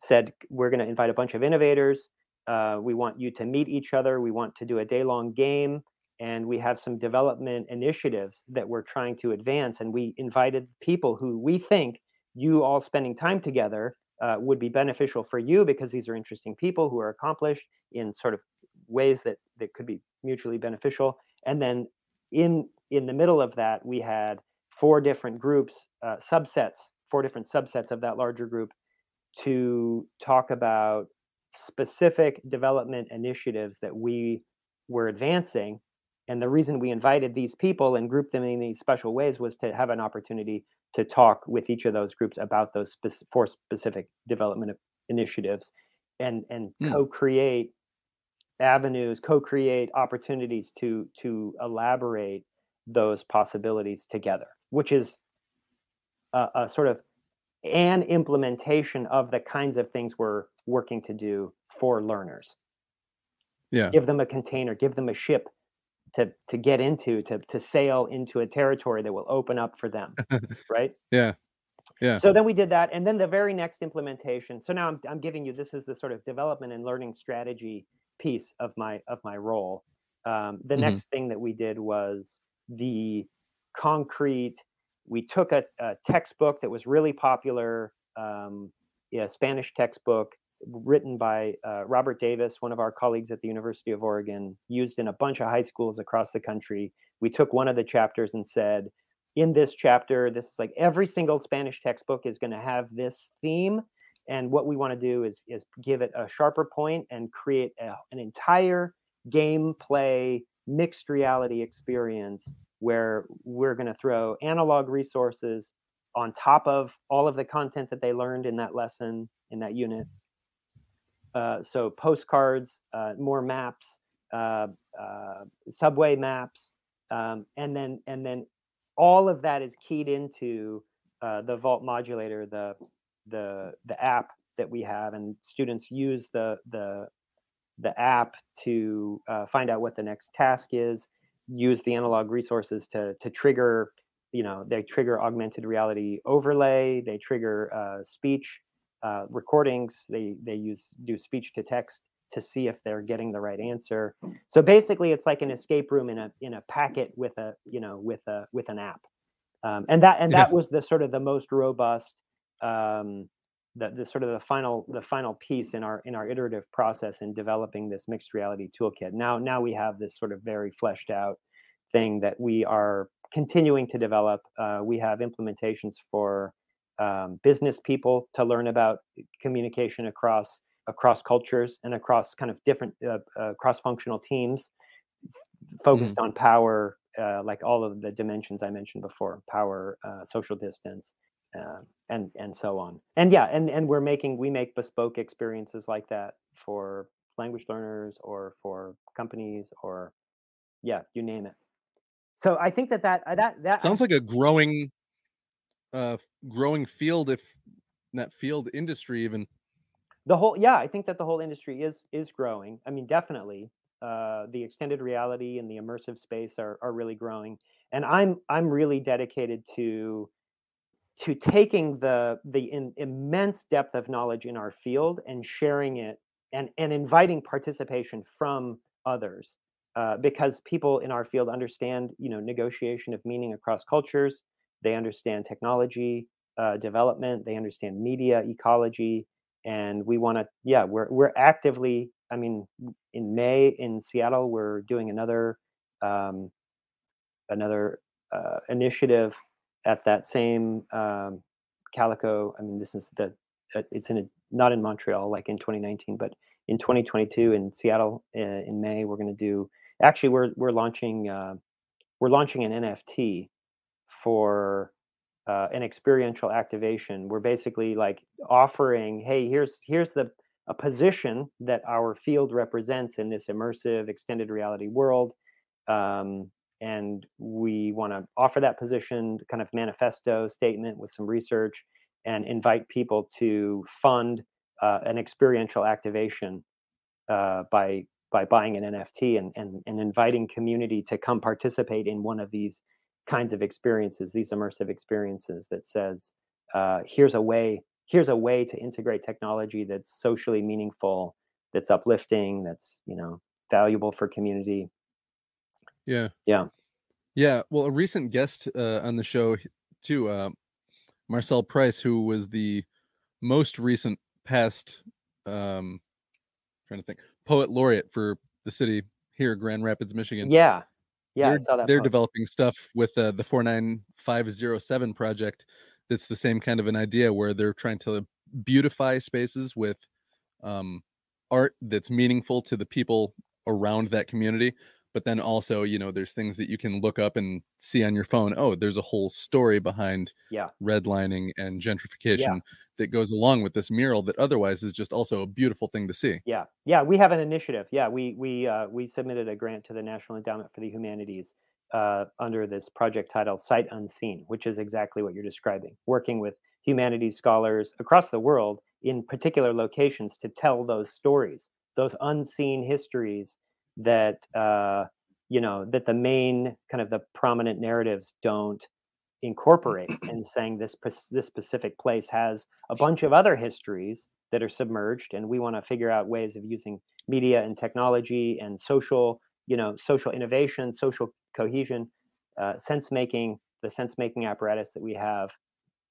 said we're going to invite a bunch of innovators uh, we want you to meet each other. We want to do a day long game. And we have some development initiatives that we're trying to advance. And we invited people who we think you all spending time together uh, would be beneficial for you because these are interesting people who are accomplished in sort of ways that, that could be mutually beneficial. And then in in the middle of that, we had four different groups, uh, subsets, four different subsets of that larger group to talk about specific development initiatives that we were advancing. And the reason we invited these people and grouped them in these special ways was to have an opportunity to talk with each of those groups about those spe- four specific development initiatives and, and mm. co-create avenues, co-create opportunities to to elaborate those possibilities together, which is a, a sort of an implementation of the kinds of things we're working to do for learners. Yeah. Give them a container, give them a ship to to get into, to to sail into a territory that will open up for them. [laughs] right? Yeah. Yeah. So then we did that. And then the very next implementation. So now I'm I'm giving you this is the sort of development and learning strategy piece of my of my role. Um, the mm-hmm. next thing that we did was the concrete we took a, a, textbook that was really popular, um, a Spanish textbook written by uh, Robert Davis, one of our colleagues at the University of Oregon, used in a bunch of high schools across the country. We took one of the chapters and said, in this chapter, this is like every single Spanish textbook is going to have this theme. And what we want to do is, is give it a sharper point and create a, an entire gameplay mixed reality experience where we're going to throw analog resources on top of all of the content that they learned in that lesson in that unit uh, so postcards, uh, more maps, uh, uh, subway maps, um, and then and then all of that is keyed into uh, the Vault modulator, the the the app that we have, and students use the the the app to find out what the next task is. Use the analog resources to to trigger you know they trigger augmented reality overlay they trigger uh, speech uh, recordings. They they use do speech to text to see if they're getting the right answer. So basically, it's like an escape room in a in a packet with a you know with a with an app, um, and that and [laughs] that yeah. was the sort of the most robust. Um, the, the sort of the final the final piece in our in our iterative process in developing this mixed reality toolkit. Now now we have this sort of very fleshed out thing that we are continuing to develop. Uh, we have implementations for um, business people to learn about communication across across cultures and across kind of different uh, uh, cross-functional teams focused mm-hmm. on power uh, like all of the dimensions i mentioned before power uh, social distance uh, and and so on. And yeah and and we're making we make bespoke experiences like that for language learners or for companies or yeah you name it. So i think that that uh, that that sounds like a growing uh, growing field if that field industry even. The whole yeah i think that the whole industry is is growing. I mean definitely uh, the extended reality and the immersive space are, are really growing. And i'm i'm really dedicated to to taking the the in, immense depth of knowledge in our field and sharing it and and inviting participation from others uh, because people in our field understand you know negotiation of meaning across cultures. They understand technology uh, development. They understand media ecology and we want to yeah we're we're actively i mean in may in seattle we're doing another um, another uh, initiative at that same um, calico i mean this is the uh, it's in a, not in montreal like in 2019 but in 2022 in seattle uh, in may we're going to do actually we're we're launching uh, we're launching an nft for uh, an experiential activation. We're basically like offering hey here's here's the a position that our field represents in this immersive extended reality world. Um, and we want to offer that position kind of manifesto statement with some research and invite people to fund uh, an experiential activation uh, by by buying an NFT and, and and inviting community to come participate in one of these kinds of experiences, these immersive experiences that says, uh, here's a way, here's a way to integrate technology that's socially meaningful, that's uplifting, that's you know valuable for community. Yeah. Yeah. Yeah. Well, a recent guest uh, on the show too, uh, Marcel Price, who was the most recent past, um, trying to think, poet laureate for the city here, Grand Rapids, Michigan. Yeah. Yeah, they're, I saw that. they're post. developing stuff with uh, the 49507 project that's the same kind of an idea where they're trying to beautify spaces with um, art that's meaningful to the people around that community but then also you know there's things that you can look up and see on your phone oh there's a whole story behind Yeah. redlining and gentrification that goes along with this mural that otherwise is just also a beautiful thing to see Yeah, yeah, we have an initiative. Yeah, we we uh, we submitted a grant to the National Endowment for the Humanities uh, under this project title "Sight Unseen," which is exactly what you're describing. Working with humanities scholars across the world in particular locations to tell those stories, those unseen histories that uh, you know that the main kind of the prominent narratives don't incorporate [clears throat] and saying this this specific place has a bunch of other histories that are submerged and we want to figure out ways of using media and technology and social you know social innovation social cohesion uh, sense making the sense making apparatus that we have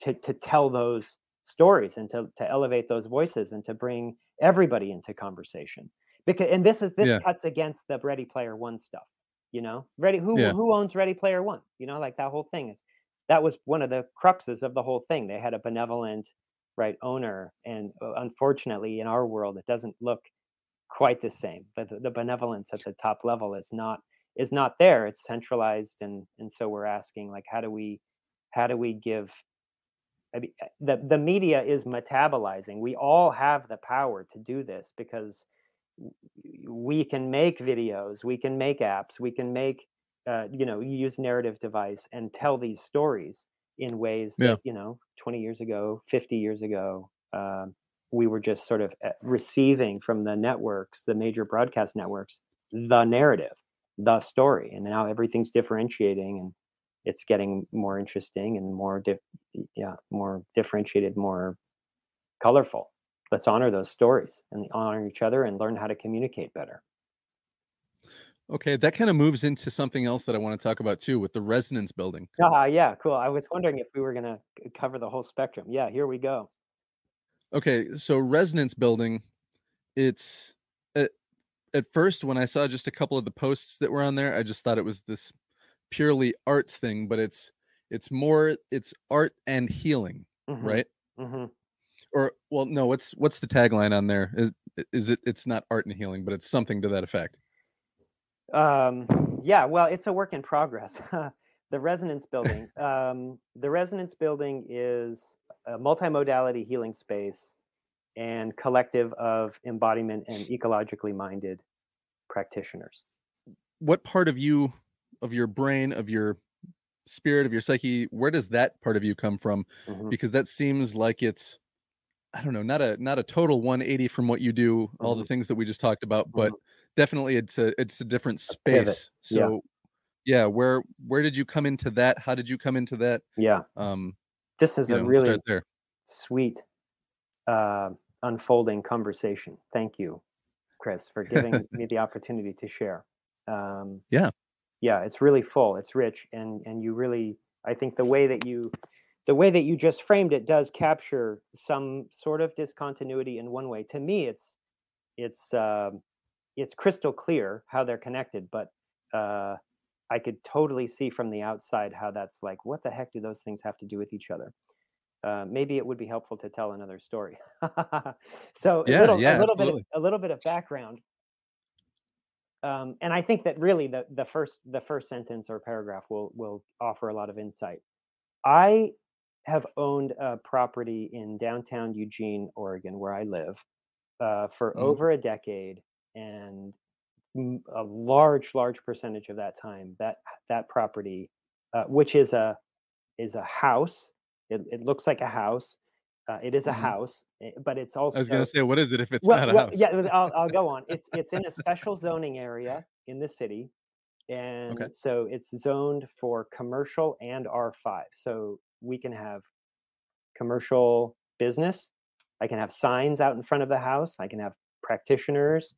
to, to tell those stories and to, to elevate those voices and to bring everybody into conversation because and this is this Yeah. cuts against the ready player one stuff you know? Ready who Yeah. who owns ready player one? You know like that whole thing is that was one of the cruxes of the whole thing. They had a benevolent right owner and uh, unfortunately in our world it doesn't look quite the same but the, the benevolence at the top level is not is not there. It's centralized and and so we're asking like how do we how do we give I mean, uh, the the media is metabolizing. We all have the power to do this because we can make videos we can make apps we can make uh, you know use narrative device and tell these stories in ways that Yeah. you know 20 years ago 50 years ago um, we were just sort of uh, receiving from the networks the major broadcast networks the narrative the story and now everything's differentiating and it's getting more interesting and more dif- yeah more differentiated more colorful let's honor those stories and honor each other and learn how to communicate better okay that kind of moves into something else that i want to talk about too with the resonance building Ah, yeah, cool. I was wondering if we were going to cover the whole spectrum. Yeah, here we go. Okay, so resonance building, it's at, at first when I saw just a couple of the posts that were on there, I just thought it was this purely arts thing, but it's it's more it's art and healing, Mhm, right? mhm. Or well, no, what's what's the tagline on there? Is is it it's not art and healing, but it's something to that effect. Um, yeah, well, it's a work in progress. [laughs] the resonance building. [laughs] Um, the resonance building is a multimodality healing space and collective of embodiment and ecologically minded practitioners. What part of you of your brain, of your spirit, of your psyche, where does that part of you come from? Mhm. because that seems like it's i don't know not a not a total 180 from what you do all the Mhm. things that we just talked about but definitely it's a it's a different space yeah. so yeah, where where did you come into that? How did you come into that? Yeah, Um, this is a know, really there. sweet uh, unfolding conversation. Thank you, Chris, for giving [laughs] me the opportunity to share. Um, Yeah. yeah, it's really full. It's rich, and and you really, I think the way that you, the way that you just framed it does capture some sort of discontinuity in one way. To me, it's it's um it's crystal clear how they're connected, but uh, I could totally see from the outside how that's like, what the heck do those things have to do with each other? uh, maybe it would be helpful to tell another story. [laughs] so a little, yeah, a little bit, of, a little bit of background. Um, and I think that really the the first the first sentence or paragraph will will offer a lot of insight. I have owned a property in downtown Eugene, Oregon, where I live, uh, for Mhm. over a decade, and a large, large percentage of that time, that that property, uh, which is a is a house. It, it looks like a house. Uh, it is a Mhm. house, eh, but it's also. I was gonna say, what is it if it's well, not a well, house? yeah. I'll, I'll go on. [laughs] It's it's in a special zoning area in the city, and Okay. so it's zoned for commercial and R5. So we can have commercial business. I can have signs out in front of the house. I can have practitioners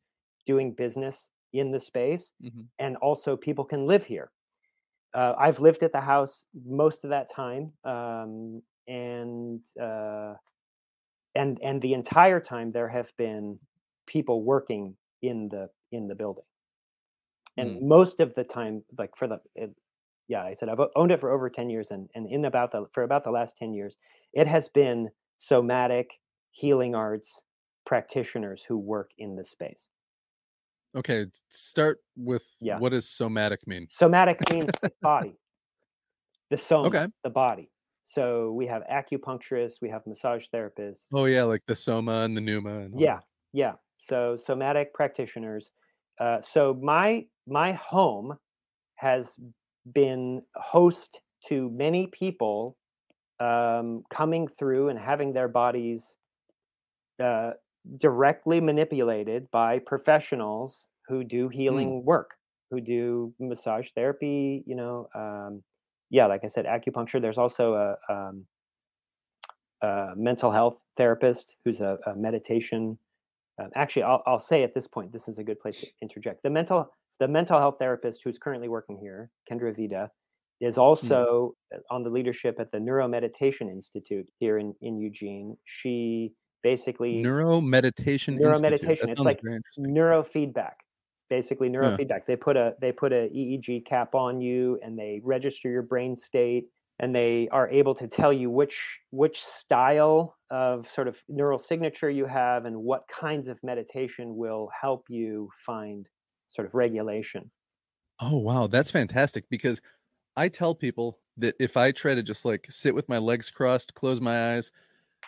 doing business in the space, Mhm. and also people can live here. Uh, I've lived at the house most of that time, um, and uh, and and the entire time there have been people working in the in the building, and Mm. most of the time, like for the it, yeah, I said I've owned it for over ten years, and and in about the for about the last ten years, it has been somatic healing arts practitioners who work in the space. Okay, start with Yeah. what does somatic mean? Somatic means the [laughs] body, the soma, Okay. the body. So we have acupuncturists, we have massage therapists. Oh yeah, like the soma and the pneuma and all Yeah, yeah. So somatic practitioners. Uh, so my my home has been host to many people um, coming through and having their bodies uh, directly manipulated by professionals who do healing work, who do massage therapy. You know, um, yeah, like I said, acupuncture. There's also a, um, a mental health therapist who's a, a meditation. Um, actually, I'll, I'll say at this point, this is a good place to interject. The mental the mental health therapist who's currently working here, Kendra Vida, is also uh, on the leadership at the Neuro Meditation Institute here in, in Eugene. She basically Neuro Meditation Neuro Institute. meditation, it's like neurofeedback basically Yeah. neurofeedback they put a they put a eeg cap on you and they register your brain state and they are able to tell you which which style of sort of neural signature you have and what kinds of meditation will help you find sort of regulation Oh wow, that's fantastic because I tell people that if I try to just like sit with my legs crossed, close my eyes,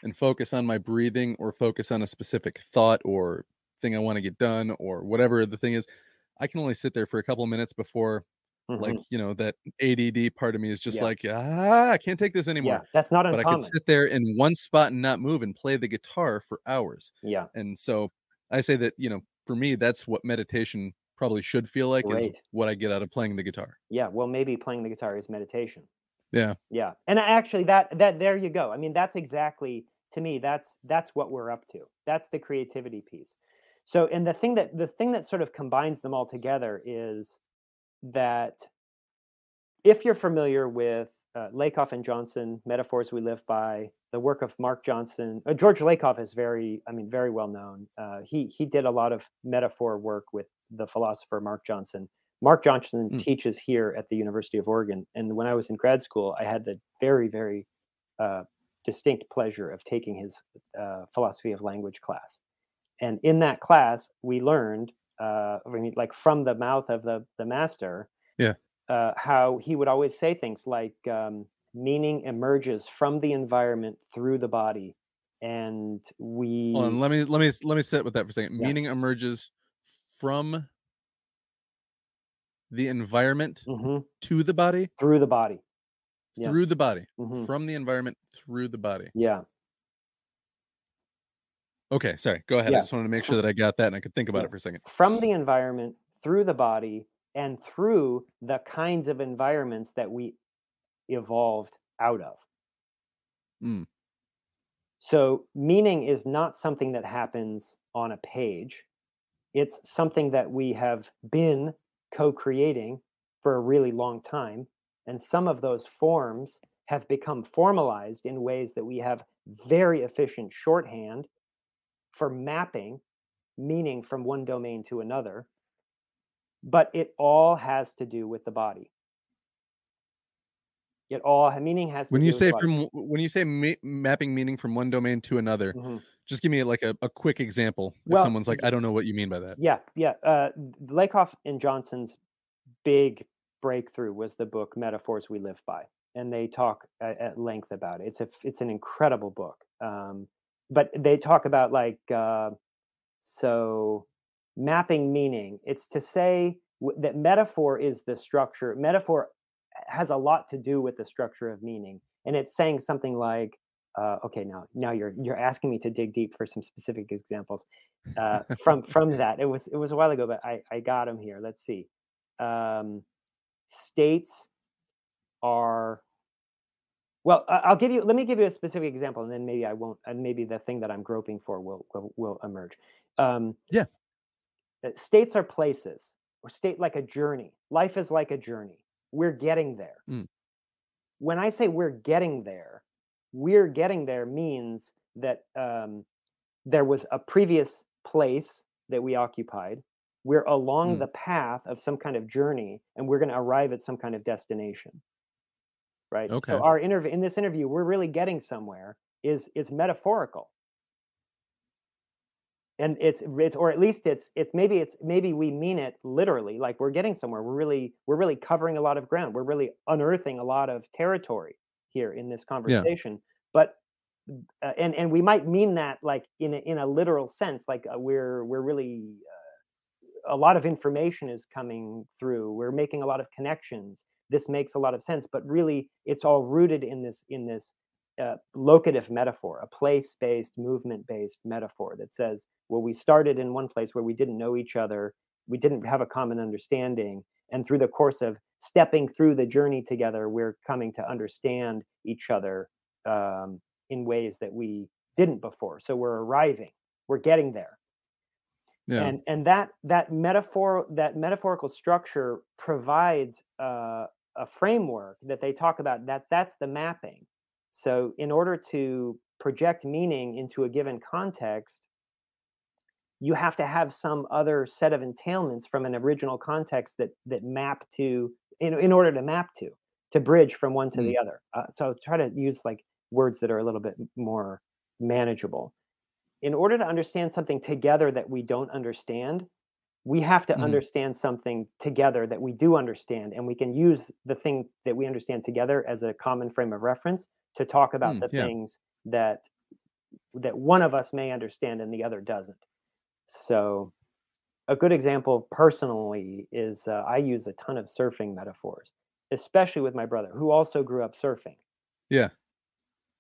and focus on my breathing or focus on a specific thought or thing I want to get done or whatever the thing is, I can only sit there for a couple of minutes before Mhm. like, you know, that ADD part of me is just Yeah. like, ah, I can't take this anymore. yeah that's not uncommon. But I could sit there in one spot and not move and play the guitar for hours. yeah And so I say that, you know, for me, that's what meditation probably should feel like is what I get out of playing the guitar. yeah well maybe playing the guitar is meditation Yeah. Yeah. And actually that that there you go. I mean, that's exactly to me that's that's what we're up to. That's the creativity piece. So and the thing that the thing that sort of combines them all together is that if you're familiar with uh, Lakoff and Johnson, Metaphors We Live By, the work of Mark Johnson, uh, George Lakoff is very, I mean, very well known. Uh, he he did a lot of metaphor work with the philosopher Mark Johnson. Mark Johnson Mm. teaches here at the University of Oregon, and when I was in grad school, I had the very, very uh, distinct pleasure of taking his uh, philosophy of language class. And in that class, we learned, uh, I mean, like from the mouth of the the master, Yeah. uh, how he would always say things like um, meaning emerges from the environment through the body, and we Hold on, let me let me let me sit with that for a second. Yeah. Meaning emerges from the environment Mhm, to the body, through the body. Yeah. through the body, Mhm. from the environment through the body. Yeah, Okay, sorry. Go ahead. Yeah. I just wanted to make sure that I got that and I could think about Yeah. it for a second. from the environment through the body and through the kinds of environments that we evolved out of. Mm. So, meaning is not something that happens on a page. It's something that we have been co creating for a really long time. And some of those forms have become formalized in ways that we have very efficient shorthand for mapping meaning from one domain to another. But it all has to do with the body. It all meaning has. when you say from when you say ma- mapping meaning from one domain to another, Mhm. just give me like a, a quick example. If someone's like, I don't know what you mean by that. Yeah, yeah. Uh, Lakoff and Johnson's big breakthrough was the book "Metaphors We Live By," and they talk at, at length about it. It's a it's an incredible book. Um, but they talk about like uh, so mapping meaning. It's to say that metaphor is the structure. Metaphor has a lot to do with the structure of meaning, and it's saying something like. Uh, okay, now now you're you're asking me to dig deep for some specific examples uh, from [laughs] from that. It was it was a while ago, but I I got them here. Let's see. Um, states are well. I'll give you. Let me give you a specific example, and then maybe I won't. And maybe the thing that I'm groping for will will, will emerge. Um, Yeah. uh, States are places, or state like a journey. Life is like a journey. We're getting there. Mm. When I say we're getting there, we're getting there means that um, there was a previous place that we occupied. We're along Mm. the path of some kind of journey, and we're going to arrive at some kind of destination. Right. Okay. So our interview in this interview, we're really getting somewhere. Is is metaphorical, and it's it's or at least it's it's maybe it's maybe we mean it literally, like we're getting somewhere. We're really we're really covering a lot of ground. We're really unearthing a lot of territory here in this conversation. But uh, and and we might mean that like in a, in a literal sense like uh, we're we're really uh, a lot of information is coming through we're making a lot of connections this makes a lot of sense but really it's all rooted in this in this uh, locative metaphor a place based movement based metaphor that says well we started in one place where we didn't know each other we didn't have a common understanding and through the course of stepping through the journey together we're coming to understand each other um, in ways that we didn't before. So we're arriving, we're getting there. Yeah. And and that that metaphor that metaphorical structure provides uh, a framework that they talk about. That that's the mapping. So in order to project meaning into a given context, you have to have some other set of entailments from an original context that that map to in, in order to map to to bridge from one to Mm. the other. Uh, so try to use like words that are a little bit more manageable. In order to understand something together that we don't understand, we have to Mhm. understand something together that we do understand, and we can use the thing that we understand together as a common frame of reference to talk about Mm, the yeah. things that that one of us may understand and the other doesn't. So, a good example personally is uh, I use a ton of surfing metaphors, especially with my brother who also grew up surfing. Yeah.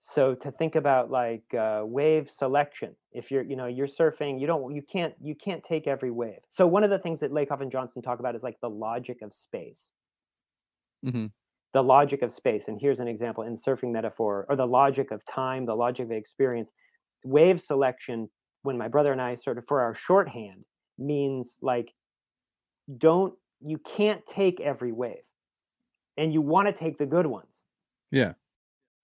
So to think about like uh, wave selection, if you're you know you're surfing, you don't you can't you can't take every wave. So one of the things that Lakoff and Johnson talk about is like the logic of space hmm the logic of space. And here's an example in surfing metaphor, or the logic of time, the logic of experience. Wave selection, when my brother and I sort of for our shorthand, means like don't you can't take every wave. And you want to take the good ones. Yeah.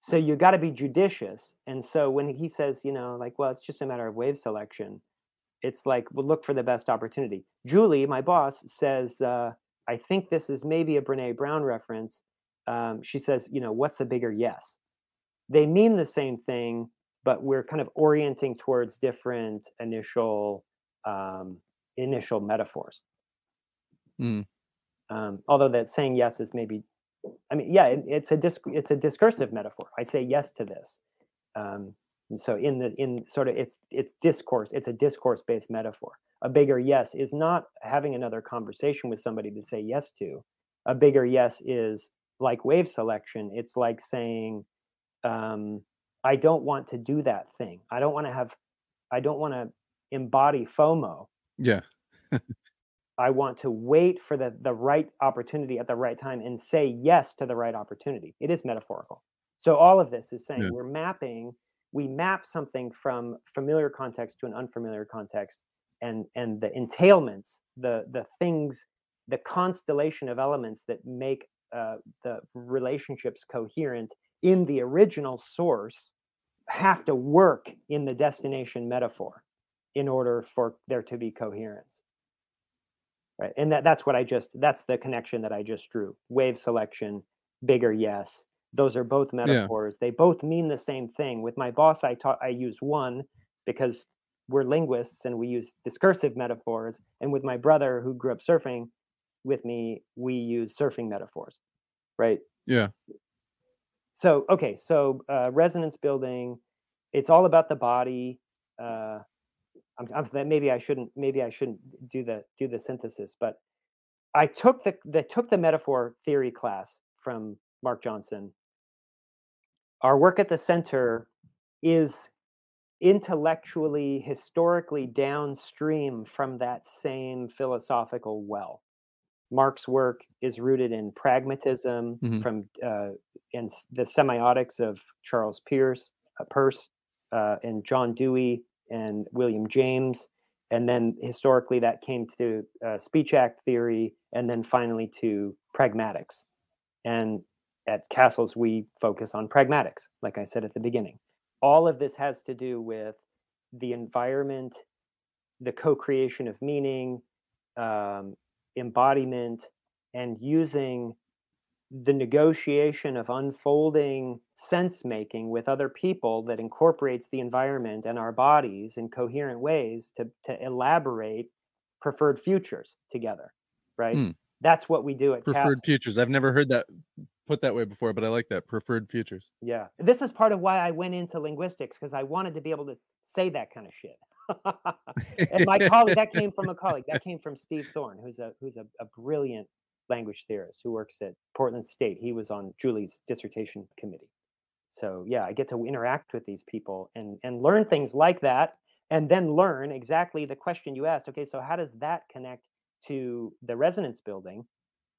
So you got to be judicious. And so when he says, you know, like, well, it's just a matter of wave selection, it's like, well, look for the best opportunity. Julie, my boss, says, uh, I think this is maybe a Brene Brown reference. Um, she says, you know, what's a bigger yes? They mean the same thing, but we're kind of orienting towards different initial um, initial metaphors. Mm. Um, although that saying yes is maybe, I mean, yeah, it, it's a disc, it's a discursive metaphor. I say yes to this. Um, so in the in sort of it's it's discourse. It's a discourse based metaphor. A bigger yes is not having another conversation with somebody to say yes to. A bigger yes is like wave selection. It's like saying, um, I don't want to do that thing. I don't want to have. I don't want to embody FOMO. Yeah. [laughs] I want to wait for the, the right opportunity at the right time and say yes to the right opportunity. It is metaphorical. So all of this is saying Yeah. we're mapping, we map something from familiar context to an unfamiliar context, and and the entailments, the the things, the constellation of elements that make uh, the relationships coherent in the original source have to work in the destination metaphor in order for there to be coherence. Right and that, that's what i just that's the connection that i just drew. Wave selection bigger yes those are both metaphors. They both mean the same thing. With my boss i taught i use one because we're linguists and we use discursive metaphors and with my brother who grew up surfing with me we use surfing metaphors right? Yeah. so okay so uh, resonance building it's all about the body uh, I'm, I'm, that maybe i shouldn't maybe i shouldn't do the do the synthesis but i took the, the took the metaphor theory class from mark johnson. Our work at the center is intellectually historically downstream from that same philosophical well mark's work is rooted in pragmatism Mhm. from uh, in the semiotics of charles pierce uh, peirce uh, and john dewey and william james. And then historically that came to uh, speech act theory and then finally to pragmatics. And at CASLS we focus on pragmatics like i said at the beginning. All of this has to do with the environment the co-creation of meaning um, embodiment and using the negotiation of unfolding sense making with other people that incorporates the environment and our bodies in coherent ways to, to elaborate preferred futures together right Hmm. that's what we do at Preferred Cast- futures. I've never heard that put that way before, but I like that. Preferred futures. yeah this is part of why i went into linguistics because i wanted to be able to say that kind of shit and my colleague that came from a [laughs] colleague that came from steve thorne who's a who's a, a brilliant language theorist who works at portland state. He was on julie's dissertation committee. So yeah i get to interact with these people and and learn things like that and then learn exactly the question you asked okay so how does that connect to the resonance building?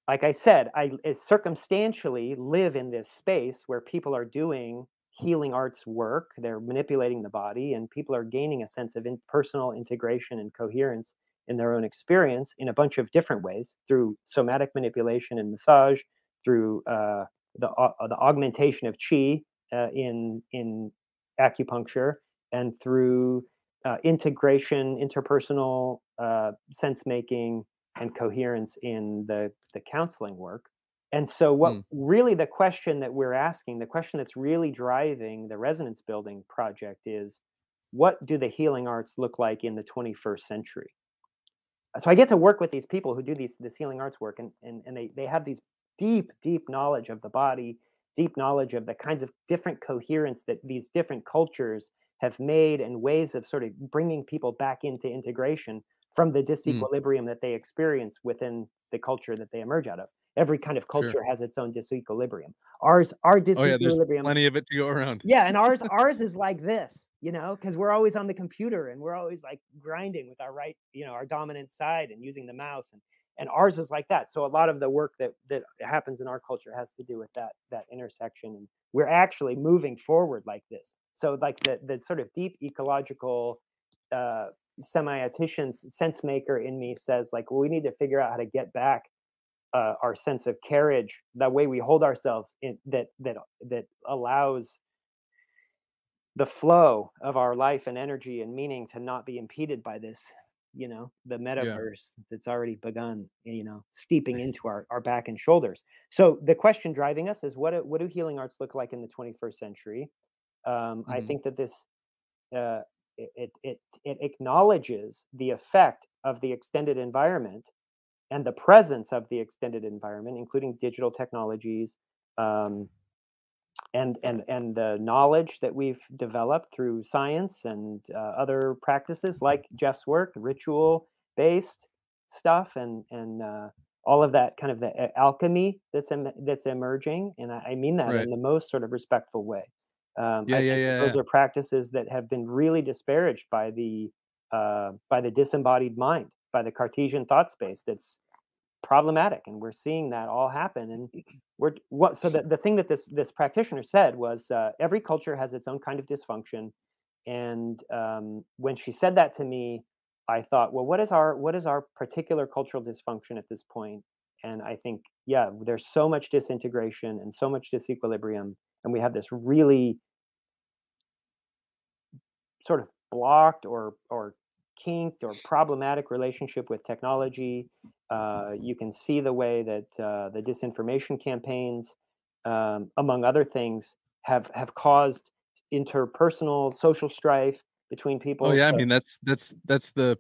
Like i said i circumstantially live in this space where people are doing healing arts work they're manipulating the body and people are gaining a sense of in personal integration and coherence in their own experience in a bunch of different ways through somatic manipulation and massage through uh, the, uh, the augmentation of chi uh, in in acupuncture and through uh, integration interpersonal uh, sense making and coherence in the the counseling work and so, what Hmm. really the question that we're asking, the question that's really driving the resonance building project is what do the healing arts look like in the 21st century? So, I get to work with these people who do these this healing arts work, and, and, and they, they have these deep, deep knowledge of the body, deep knowledge of the kinds of different coherence that these different cultures have made and ways of sort of bringing people back into integration from the disequilibrium that they experience within the culture that they emerge out of every kind of Sure. culture has its own disequilibrium. Ours, our Oh yeah, there's disequilibrium. plenty of it to go around. yeah, and ours, [laughs] ours is like this, you know, because we're always on the computer and we're always like grinding with our right, you know, our dominant side and using the mouse, and and ours is like that. So a lot of the work that that happens in our culture has to do with that that intersection, and we're actually moving forward like this. So like the the sort of deep ecological uh, semiotician's sense maker in me says like, well, we need to figure out how to get back uh, our sense of carriage, the way we hold ourselves, in, that that that allows the flow of our life and energy and meaning to not be impeded by this, you know, the metaverse that's already begun, you know, steeping into our, our back and shoulders. So the question driving us is what do- what do healing arts look like in the 21st century? Um, I Mhm. think that this uh, it it it acknowledges the effect of the extended environment and the presence of the extended environment, including digital technologies, um, and and and the knowledge that we've developed through science and uh, other practices like Jeff's work, ritual based stuff, and and uh, all of that kind of the alchemy that's em- that's emerging, and I, I mean that Right. in the most sort of respectful way. Um, Yeah, I yeah, yeah, those yeah. are practices that have been really disparaged by the uh, by the disembodied mind, by the Cartesian thought space that's problematic and we're seeing that all happen and [clears throat] we're what so the, the thing that this this practitioner said was uh, every culture has its own kind of dysfunction and um, when she said that to me i thought well what is our what is our particular cultural dysfunction at this point? point and i think yeah there's so much disintegration and so much disequilibrium and we have this really sort of blocked or or kinked or problematic relationship with technology. Uh, you can see the way that uh, the disinformation campaigns, um, among other things, have have caused interpersonal social strife between people. Oh yeah, so, I mean that's that's that's the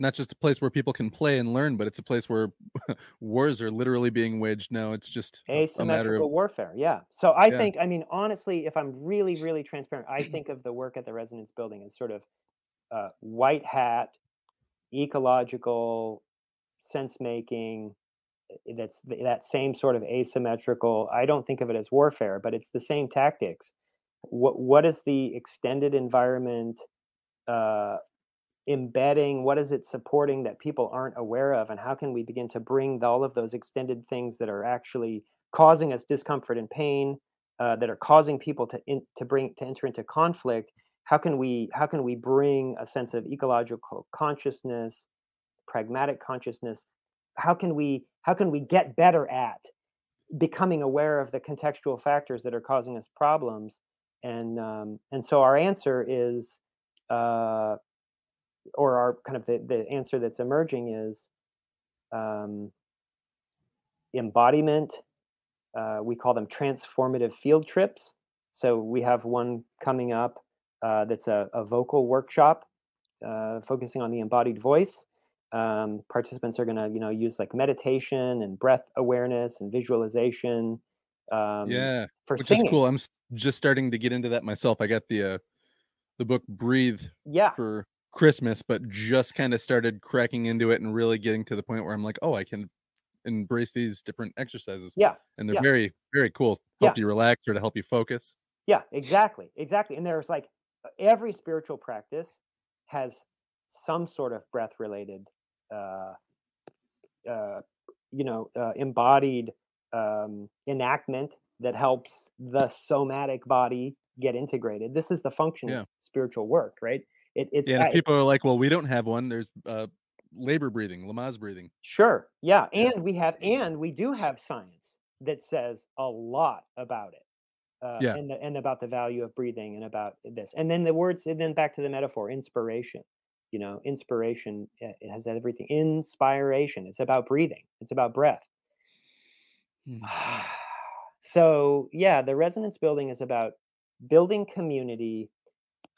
not just a place where people can play and learn, but it's a place where [laughs] wars are literally being waged No, It's just asymmetrical of, warfare. Yeah. So I yeah. think, I mean, honestly, if I'm really, really transparent, I think of the work at the Resonance Building as sort of uh, white hat, ecological, sense making. Eh, that's that same sort of asymmetrical. I don't think of it as warfare, but it's the same tactics. What what is the extended environment uh, embedding? What is it supporting that people aren't aware of, and how can we begin to bring all of those extended things that are actually causing us discomfort and pain, uh, that are causing people to in, to bring to enter into conflict how can we how can we bring a sense of ecological consciousness pragmatic consciousness? How can we how can we get better at becoming aware of the contextual factors that are causing us problems? And um, and so our answer is uh, or our kind of the, the answer that's emerging is um, embodiment uh, we call them transformative field trips. So we have one coming up uh, that's a, a, vocal workshop uh, focusing on the embodied voice. Um, participants are going to, you know, use like meditation and breath awareness and visualization. Um, yeah, for which singing. is cool. I'm just starting to get into that myself. I got the uh, the book Breathe. Yeah. For Christmas, but just kind of started cracking into it and really getting to the point where I'm like, oh, I can embrace these different exercises. Yeah. And they're yeah. very, very cool. Help yeah. you relax or to help you focus. Yeah, exactly. Exactly. And there's like every spiritual practice has some sort of breath related uh, uh, you know uh, embodied um, enactment that helps the somatic body get integrated. This is the function yeah. of spiritual work right? It, it's yeah, and people are like well we don't have one there's uh, labor breathing lamaze breathing. Sure yeah and we have and we do have science that says a lot about it uh, yeah. and the, and about the value of breathing and about this. And then the words and then back to the metaphor inspiration. You know inspiration eh, it has everything. Inspiration it's about breathing it's about breath. Hmm. [sighs] so yeah the resonance building is about building community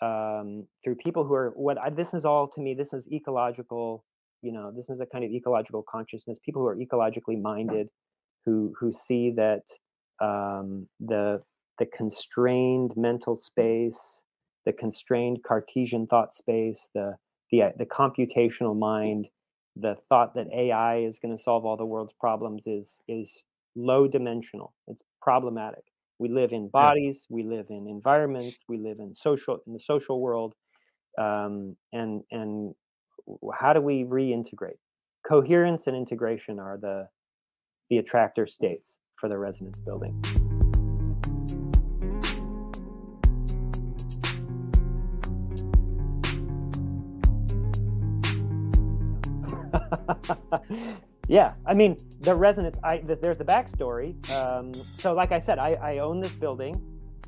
um, through people who are what I, this is all to me this is ecological you know this is a kind of ecological consciousness people who are ecologically minded who who see that um, the the constrained mental space, the constrained Cartesian thought space, the the, uh, the computational mind, the thought that AI is going to solve all the world's problems is is low dimensional. It's problematic. We live in bodies, we live in environments, we live in social in the social world, um, and and how do we reintegrate? Coherence and integration are the the attractor states for the resonance building. Yeah, I mean the resonance. I the, there's the backstory. Um, so, like I said, I, I own this building.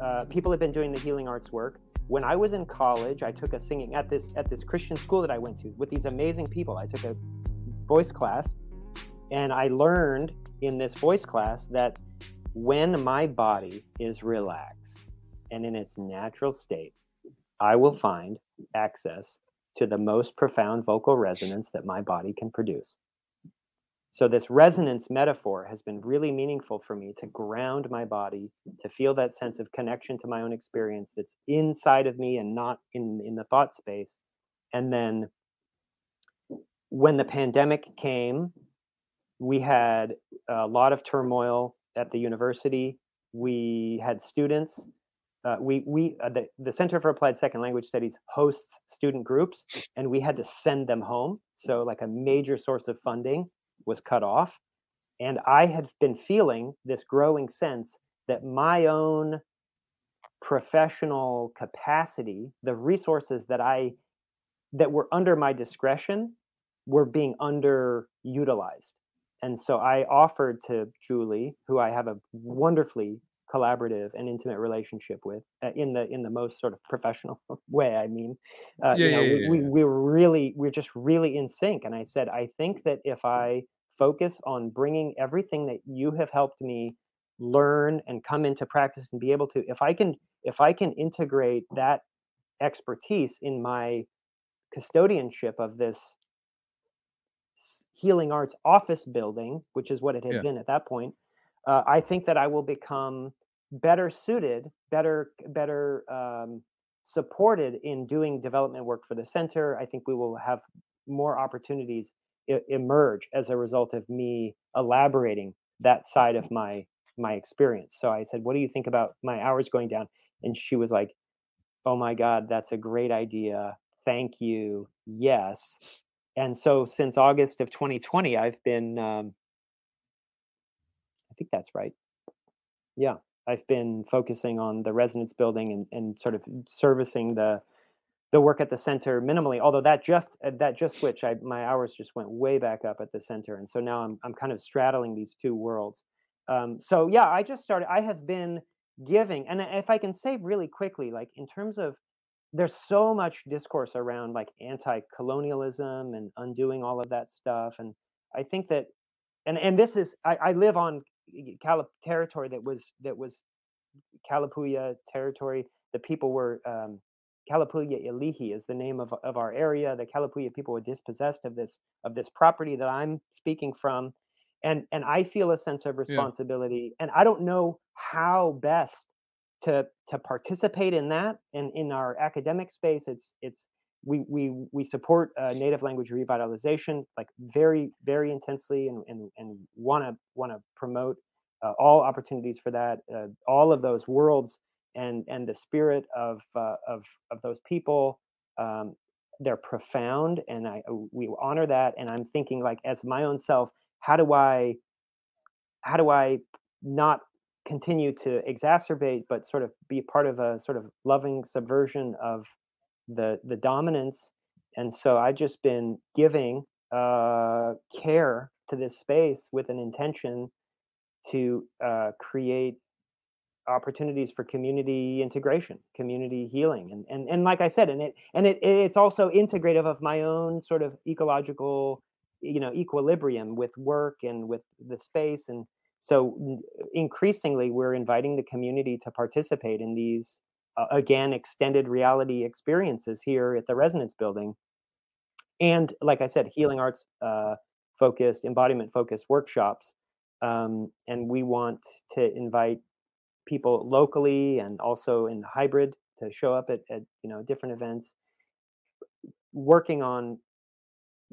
Uh, people have been doing the healing arts work. When I was in college, I took a singing at this at this Christian school that I went to with these amazing people. I took a voice class, and I learned in this voice class that when my body is relaxed and in its natural state, I will find access to the most profound vocal resonance that my body can produce. So, this resonance metaphor has been really meaningful for me to ground my body, to feel that sense of connection to my own experience that's inside of me and not in, in the thought space. And then, when the pandemic came, we had a lot of turmoil at the university. We had students uh, we we uh, the, the Center for Applied Second Language Studies hosts student groups, and we had to send them home. So like a major source of funding was cut off, and I had been feeling this growing sense that my own professional capacity, the resources that I that were under my discretion, were being underutilized. And so I offered to Julie, who I have a wonderfully collaborative and intimate relationship with uh, in the in the most sort of professional [laughs] way i mean uh, Yeah, you know yeah, we, yeah, we, we were really we're just really in sync and i said i think that if i focus on bringing everything that you have helped me learn and come into practice and be able to if i can if i can integrate that expertise in my custodianship of this healing arts office building which is what it had been at that point uh, I think that I will become better suited, better, better um, supported in doing development work for the center. I think we will have more opportunities e- emerge as a result of me elaborating that side of my my experience. So I said, "What do you think about my hours going down?" And she was like, "Oh my God, that's a great idea. Thank you. Yes." And so since August of 2020, I've been um, I think that's right. Yeah, I've been focusing on the resonance building and, and sort of servicing the the work at the center minimally. Although that just uh, that just switched. I, my hours just went way back up at the center, and so now I'm I'm kind of straddling these two worlds. Um, so yeah, I just started. I have been giving, and if I can say really quickly, like in terms of there's so much discourse around like anti-colonialism and undoing all of that stuff, and I think that and and this is I, I live on Calip territory that was that was Kalapuya territory. The people were um, Kalapuya Ilihi is the name of of our area. The Kalapuya people were dispossessed of this of this property that I'm speaking from, and and I feel a sense of Yeah. responsibility. And I don't know how best to to participate in that. And in our academic space, it's it's we we we support uh, native language revitalization like very very intensely and and and want to want to promote uh, all opportunities for that uh, all of those worlds and and the spirit of uh, of of those people um, they're profound and i we honor that and i'm thinking like as my own self how do i how do i not continue to exacerbate but sort of be part of a sort of loving subversion of the the dominance and so i've just been giving uh care to this space with an intention to uh create opportunities for community integration community healing and and, and like i said and it and it it's also integrative of my own sort of ecological you know equilibrium with work and with the space and so increasingly we're inviting the community to participate in these uh, again extended reality experiences here at the resonance building. And like i said healing arts uh, focused embodiment focused workshops um, and we want to invite people locally and also in hybrid to show up at, at you know different events. Working on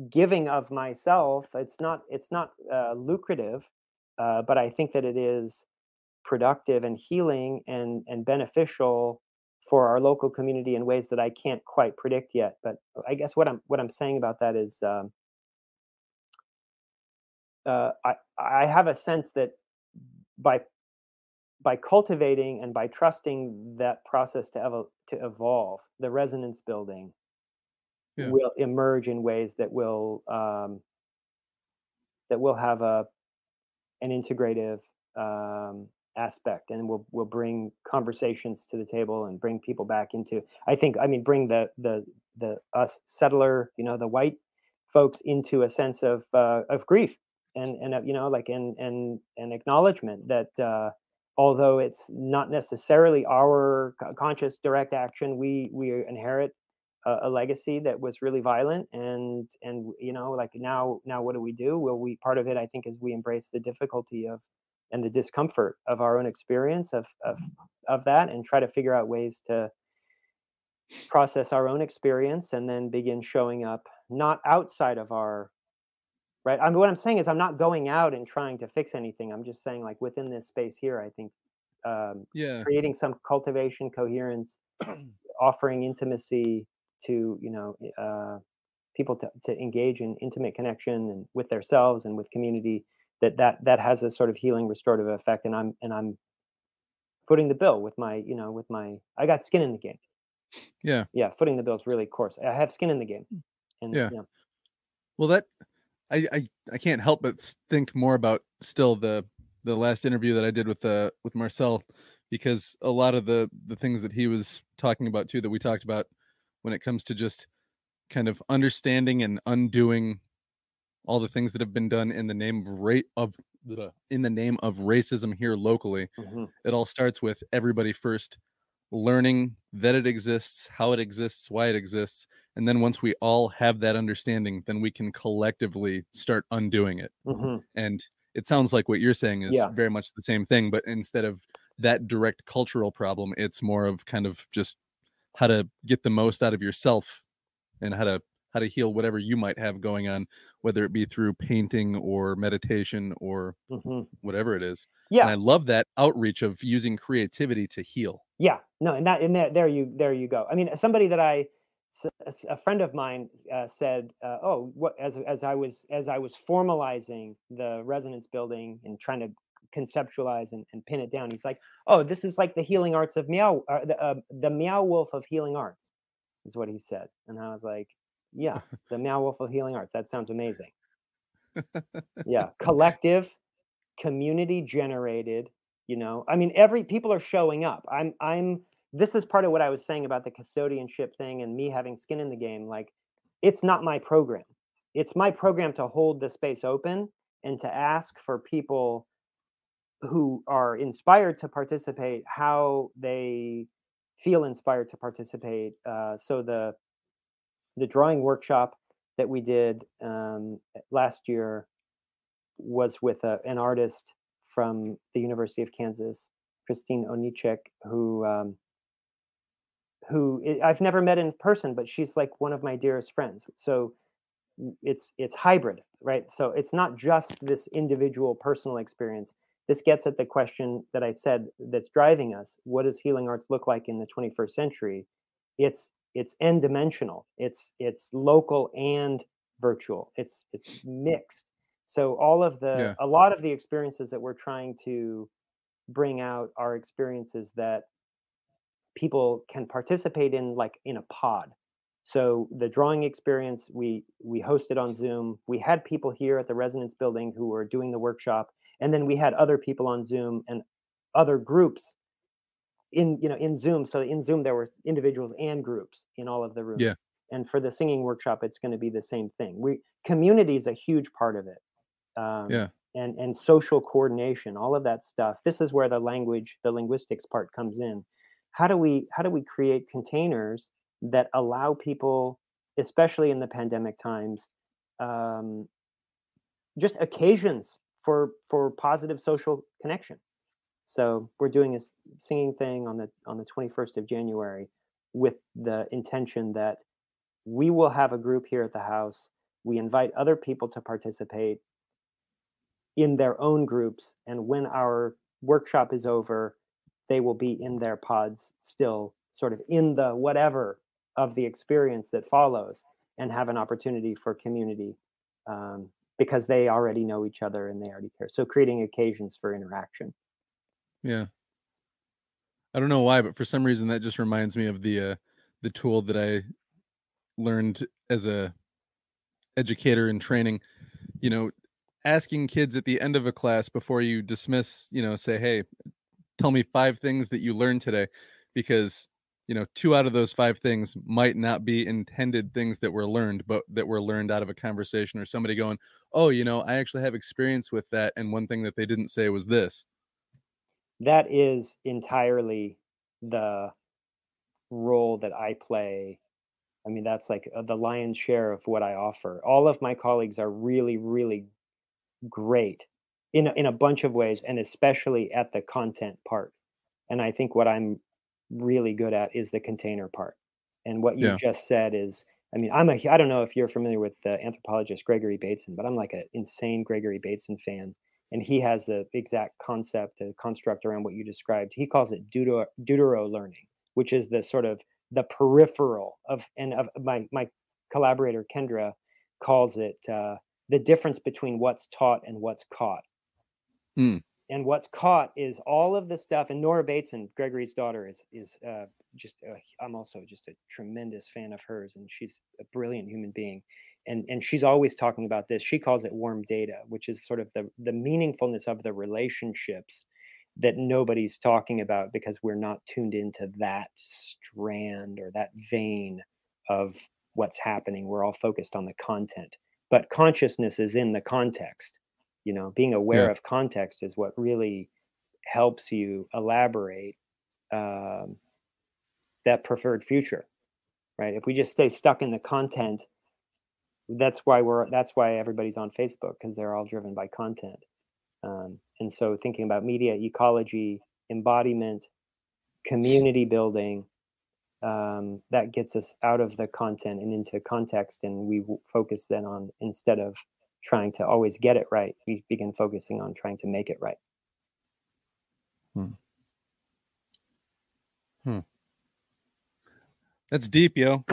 giving of myself it's not it's not uh, lucrative uh, but i think that it is productive and healing and and beneficial for our local community in ways that i can't quite predict yet but i guess what i'm what i'm saying about that is um, uh, i i have a sense that by by cultivating and by trusting that process to evo- to evolve the resonance building Yeah. will emerge in ways that will um, that will have a an integrative um, aspect and we'll we'll bring conversations to the table and bring people back into I think I mean bring the the the us settler you know the white folks into a sense of uh, of grief and and uh, you know like and and and acknowledgement that uh, although it's not necessarily our conscious direct action we we inherit a, a legacy that was really violent and and you know like now now what do we do? Well we part of it i think is we embrace the difficulty of and the discomfort of our own experience of of of that and try to figure out ways to process our own experience and then begin showing up not outside of our right i mean what i'm saying is i'm not going out and trying to fix anything i'm just saying like within this space here i think um, Yeah. creating some cultivation, coherence, [clears throat] offering intimacy to you know uh, people to, to engage in intimate connection and with themselves and with community. That that that has a sort of healing, restorative effect, and I'm and I'm footing the bill with my you know with my I got skin in the game. Yeah. Yeah, footing the bill is really coarse. I have skin in the game, and Yeah. yeah, Well, that I, I I can't help but think more about still the the last interview that I did with uh with Marcel because a lot of the the things that he was talking about too that we talked about when it comes to just kind of understanding and undoing all the things that have been done in the name of rate of in the name of racism here locally mhm, it all starts with everybody first learning that it exists, how it exists, why it exists, and then once we all have that understanding, then we can collectively start undoing it. mhm. And it sounds like what you're saying is Yeah. very much the same thing, but instead of that direct cultural problem, it's more of kind of just how to get the most out of yourself and how to how to heal whatever you might have going on, whether it be through painting or meditation or mhm. whatever it is. yeah, And I love that outreach of using creativity to heal. Yeah, no, and that and there, there you there you go. I mean, somebody that I, a friend of mine uh, said, uh, "Oh, what?" As as I was as I was formalizing the resonance building and trying to conceptualize and, and pin it down, he's like, "Oh, this is like the healing arts of meow, uh, the uh, the meow wolf of healing arts," is what he said, and I was like, "Yeah, the meow wolf of healing arts. That sounds amazing." [laughs] yeah, collective, community generated you know i mean every people are showing up i'm i'm this is part of what i was saying about the custodianship thing and me having skin in the game like it's not my program it's my program to hold the space open and to ask for people who are inspired to participate how they feel inspired to participate uh, so the the drawing workshop that we did um, last year was with a, an artist from the University of Kansas, Christine Onichek, who um, who I've never met in person, but she's like one of my dearest friends. So it's it's hybrid, right? So it's not just this individual personal experience. This gets at the question that I said that's driving us. What does healing arts look like in the 21st century? It's it's n dimensional. It's it's local and virtual. It's it's mixed. So all of the Yeah. a lot of the experiences that we're trying to bring out are experiences that people can participate in like in a pod so the drawing experience we we hosted on zoom we had people here at the resonance building who were doing the workshop and then we had other people on zoom and other groups in you know in zoom so in zoom there were individuals and groups in all of the rooms Yeah. and for the singing workshop it's going to be the same thing we community is a huge part of it um, Yeah. and and social coordination all of that stuff this is where the language the linguistics part comes in how do we how do we create containers that allow people especially in the pandemic times um, just occasions for for positive social connection so we're doing a singing thing on the on the 21st of january with the intention that we will have a group here at the house. We invite other people to participate in their own groups and when our workshop is over they will be in their pods still sort of in the whatever of the experience that follows and have an opportunity for community um, because they already know each other and they already care. So creating occasions for interaction Yeah. I don't know why, but for some reason that just reminds me of the uh the tool that I learned as a educator in training. You know, asking kids at the end of a class before you dismiss, you know, say, "Hey, tell me five things that you learned today," because you know, two out of those five things might not be intended things that were learned, but that were learned out of a conversation or somebody going, "Oh, you know, I actually have experience with that," and one thing that they didn't say was this. That is entirely the role that I play. I mean, that's like uh, the lion's share of what I offer. All of my colleagues are really, really great in a, in a bunch of ways, and especially at the content part. And I think what I'm really good at is the container part. And what you Yeah. just said is, I mean, I'm a I don't know if you're familiar with the anthropologist Gregory Bateson, but I'm like an insane Gregory Bateson fan. And he has the exact concept, a construct around what you described. He calls it deutero, deutero learning, which is the sort of the peripheral of, and of my my collaborator Kendra calls it uh, the difference between what's taught and what's caught. Mm. And what's caught is all of the stuff. And Nora Bateson, Gregory's daughter, is is uh, just. Uh, I'm also just a tremendous fan of hers, and she's a brilliant human being and and she's always talking about this she calls it warm data which is sort of the the meaningfulness of the relationships that nobody's talking about because we're not tuned into that strand or that vein of what's happening. We're all focused on the content but consciousness is in the context you know? Being aware Yeah. of context is what really helps you elaborate um, that preferred future right? If we just stay stuck in the content that's why we're that's why everybody's on facebook because they're all driven by content. Um, and so thinking about media ecology embodiment community building um, that gets us out of the content and into context and we focus then on instead of trying to always get it right we begin focusing on trying to make it right That's deep, yo. [laughs]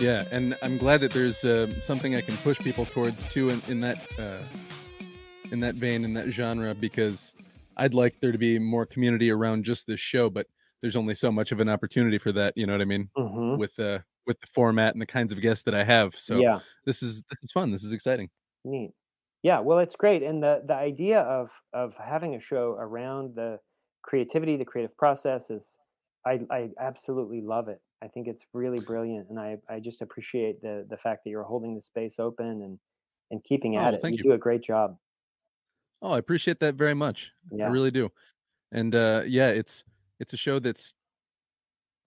yeah, and I'm glad that there's uh, something I can push people towards too in, in that uh, in that vein in that genre because I'd like there to be more community around just this show, but there's only so much of an opportunity for that. You know what I mean? Mhm. With uh with the format and the kinds of guests that I have. So yeah this is this is fun. This is exciting. Neat. Yeah, well, it's great, and the the idea of of having a show around the creativity, the creative process is, I I absolutely love it. I think it's really brilliant, and I I just appreciate the the fact that you're holding the space open and and keeping at Oh, it. thank you you. do a great job. Oh, I appreciate that very much. Yeah. I really do. And uh yeah, it's it's a show that's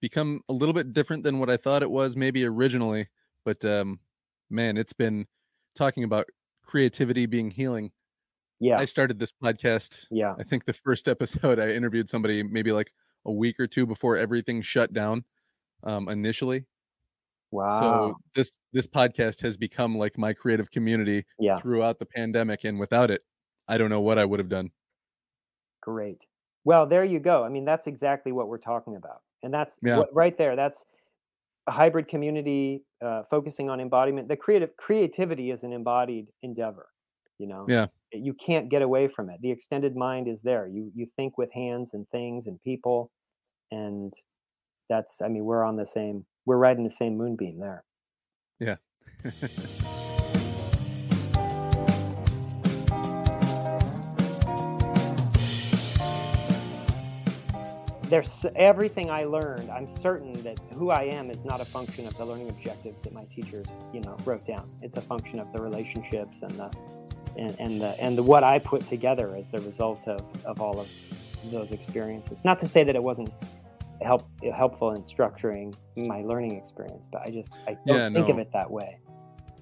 become a little bit different than what I thought it was maybe originally, but um man, it's been talking about creativity being healing. Yeah, I started this podcast yeah, I think the first [laughs] episode I interviewed somebody maybe like a week or two before everything shut down um initially. wow, So this this podcast has become like my creative community yeah, throughout the pandemic and without it, I don't know what I would have done. great. Well, there you go. I mean, that's exactly what we're talking about, and that's Yeah. what, right there. That's a hybrid community uh, focusing on embodiment. The creative creativity is an embodied endeavor. You know, Yeah. you can't get away from it. The extended mind is there. You you think with hands and things and people, and that's. I mean, we're on the same. We're riding the same moonbeam there. Yeah. [laughs] There's everything I learned. I'm certain that who I am is not a function of the learning objectives that my teachers, you know, wrote down. It's a function of the relationships and the and, and the and the what I put together as the result of, of all of those experiences. Not to say that it wasn't help helpful in structuring my learning experience, but I just I don't Yeah, think of it that way.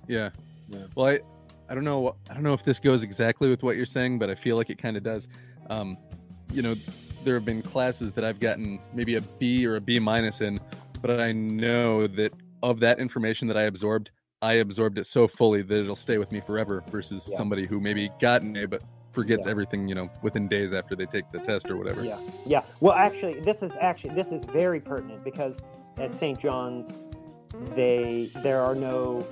Yeah. Yeah. Well, I, I don't know. I don't know if this goes exactly with what you're saying, but I feel like it kind of does. Um, you know, there have been classes that I've gotten maybe a B or a B minus in, but I know that of that information that I absorbed, I absorbed it so fully that it'll stay with me forever. Versus Yeah. somebody who maybe got an A but forgets Yeah. everything, you know, within days after they take the test or whatever. Yeah, yeah. Well, actually, this is actually this is very pertinent because at St. John's, they there are no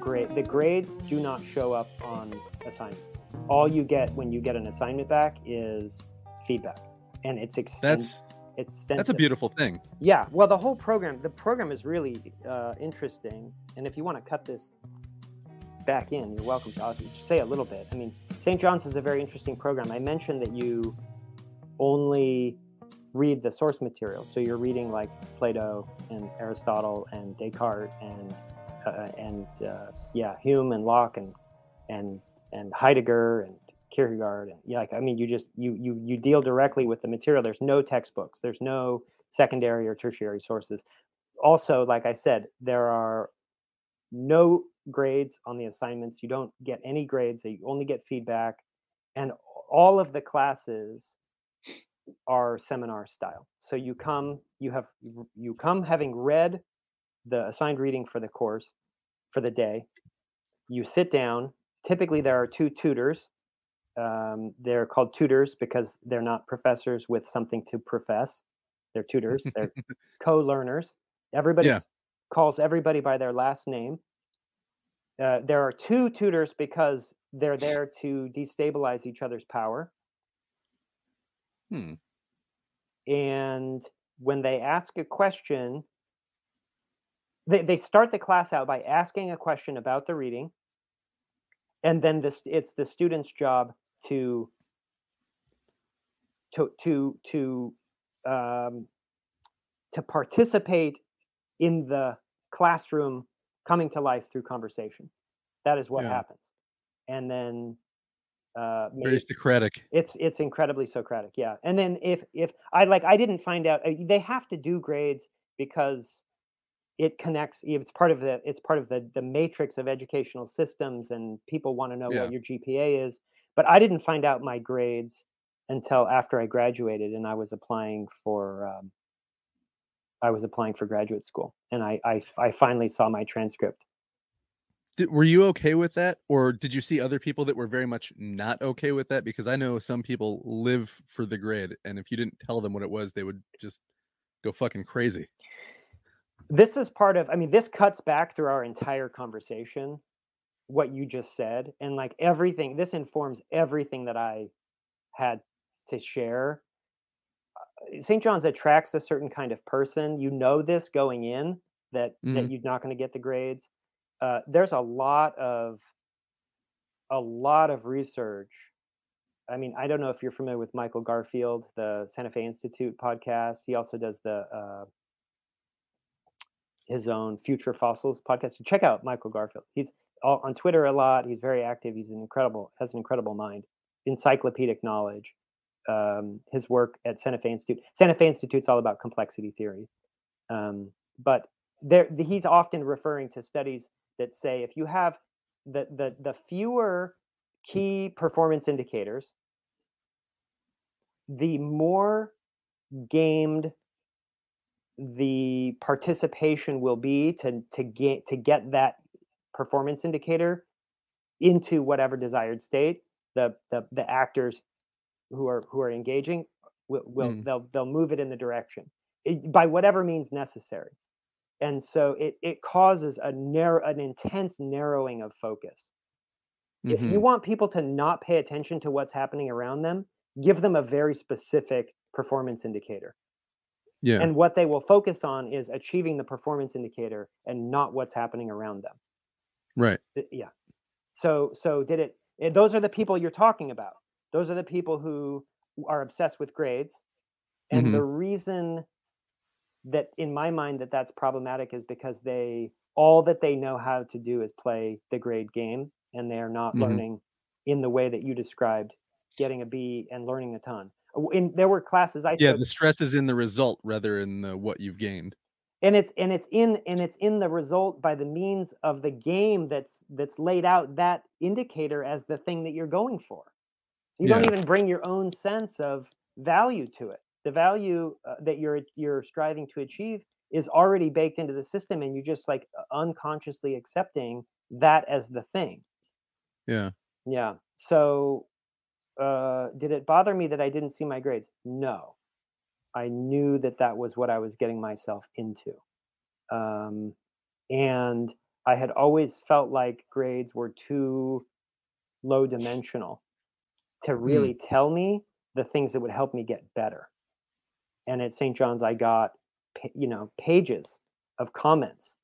grade. The grades do not show up on assignments. All you get when you get an assignment back is feedback, and it's extended. That's it's that's a beautiful thing. Yeah, well, the whole program, the program is really uh, interesting. And if you want to cut this back in, you're welcome to. I'll say a little bit. I mean, St. John's is a very interesting program. I mentioned that you only read the source material, so you're reading like Plato and Aristotle and Descartes and uh, and uh, yeah, Hume and Locke and and and Heidegger and Kierkegaard and yeah, like I mean, you just you you you deal directly with the material. There's no textbooks. There's no secondary or tertiary sources. Also, like I said, there are no grades on the assignments. You don't get any grades. You only get feedback, and all of the classes are seminar style. So you come, you have you come having read the assigned reading for the course for the day. You sit down. Typically, there are two tutors. Um, they're called tutors because they're not professors with something to profess. They're tutors. [laughs] They're co-learners. Everybody Yeah. calls everybody by their last name. Uh, there are two tutors because they're there to destabilize each other's power. Hmm. and when they ask a question they, they start the class out by asking a question about the reading and then this it's the student's job to to to to um, to participate in the classroom coming to life through conversation that is what Yeah. happens and then uh, Very Socratic. it's it's incredibly Socratic, yeah. And then if if I like, I didn't find out uh, they have to do grades because it connects. It's part of the it's part of the the matrix of educational systems, and people want to know Yeah. what your GPA is. But I didn't find out my grades until after I graduated, and I was applying for um, I was applying for graduate school, and I I, I finally saw my transcript. Did, were you okay with that, or did you see other people that were very much not okay with that? Because I know some people live for the grade, and if you didn't tell them what it was, they would just go fucking crazy. this is part of i mean this cuts back through our entire conversation what you just said and like everything this informs everything that i had to share Uh, st john's attracts a certain kind of person you know this going in that that Mhm. you're not going to get the grades uh, there's a lot of a lot of research i mean i don't know if you're familiar with michael garfield the santa fe institute podcast he also does the uh, his own Future Fossils podcast. So check out Michael Garfield. He's on Twitter a lot. He's very active. He's an incredible, has an incredible mind, encyclopedic knowledge. Um, his work at Santa Fe Institute. Santa Fe Institute's all about complexity theory, um, but there he's often referring to studies that say if you have the the the fewer key performance indicators, the more gamed the participation will be to to get to get that performance indicator into whatever desired state the the, the actors who are who are engaging will, will Mm. they'll they'll move it in the direction it, by whatever means necessary. And so it it causes a narrow an intense narrowing of focus. If you Mhm. want people to not pay attention to what's happening around them give them a very specific performance indicator. Yeah, and what they will focus on is achieving the performance indicator and not what's happening around them right. Yeah so so did it eh, those are the people you're talking about those are the people who are obsessed with grades and Mhm. the reason that in my mind that that's problematic is because they all that they know how to do is play the grade game and they are not Mhm. learning in the way that you described getting a b and learning a ton in there were classes i Yeah, took the stress is in the result rather than the, what you've gained. And it's and it's in and it's in the result by the means of the game that's that's laid out that indicator as the thing that you're going for. So you don't even bring your own sense of value to it. The value uh, that you're you're striving to achieve is already baked into the system and you're just like unconsciously accepting that as the thing. Yeah. yeah. So uh did it bother me that i didn't see my grades? No i knew that that was what i was getting myself into um and i had always felt like grades were too low dimensional to really tell me the things that would help me get better and at st john's i got you know pages of comments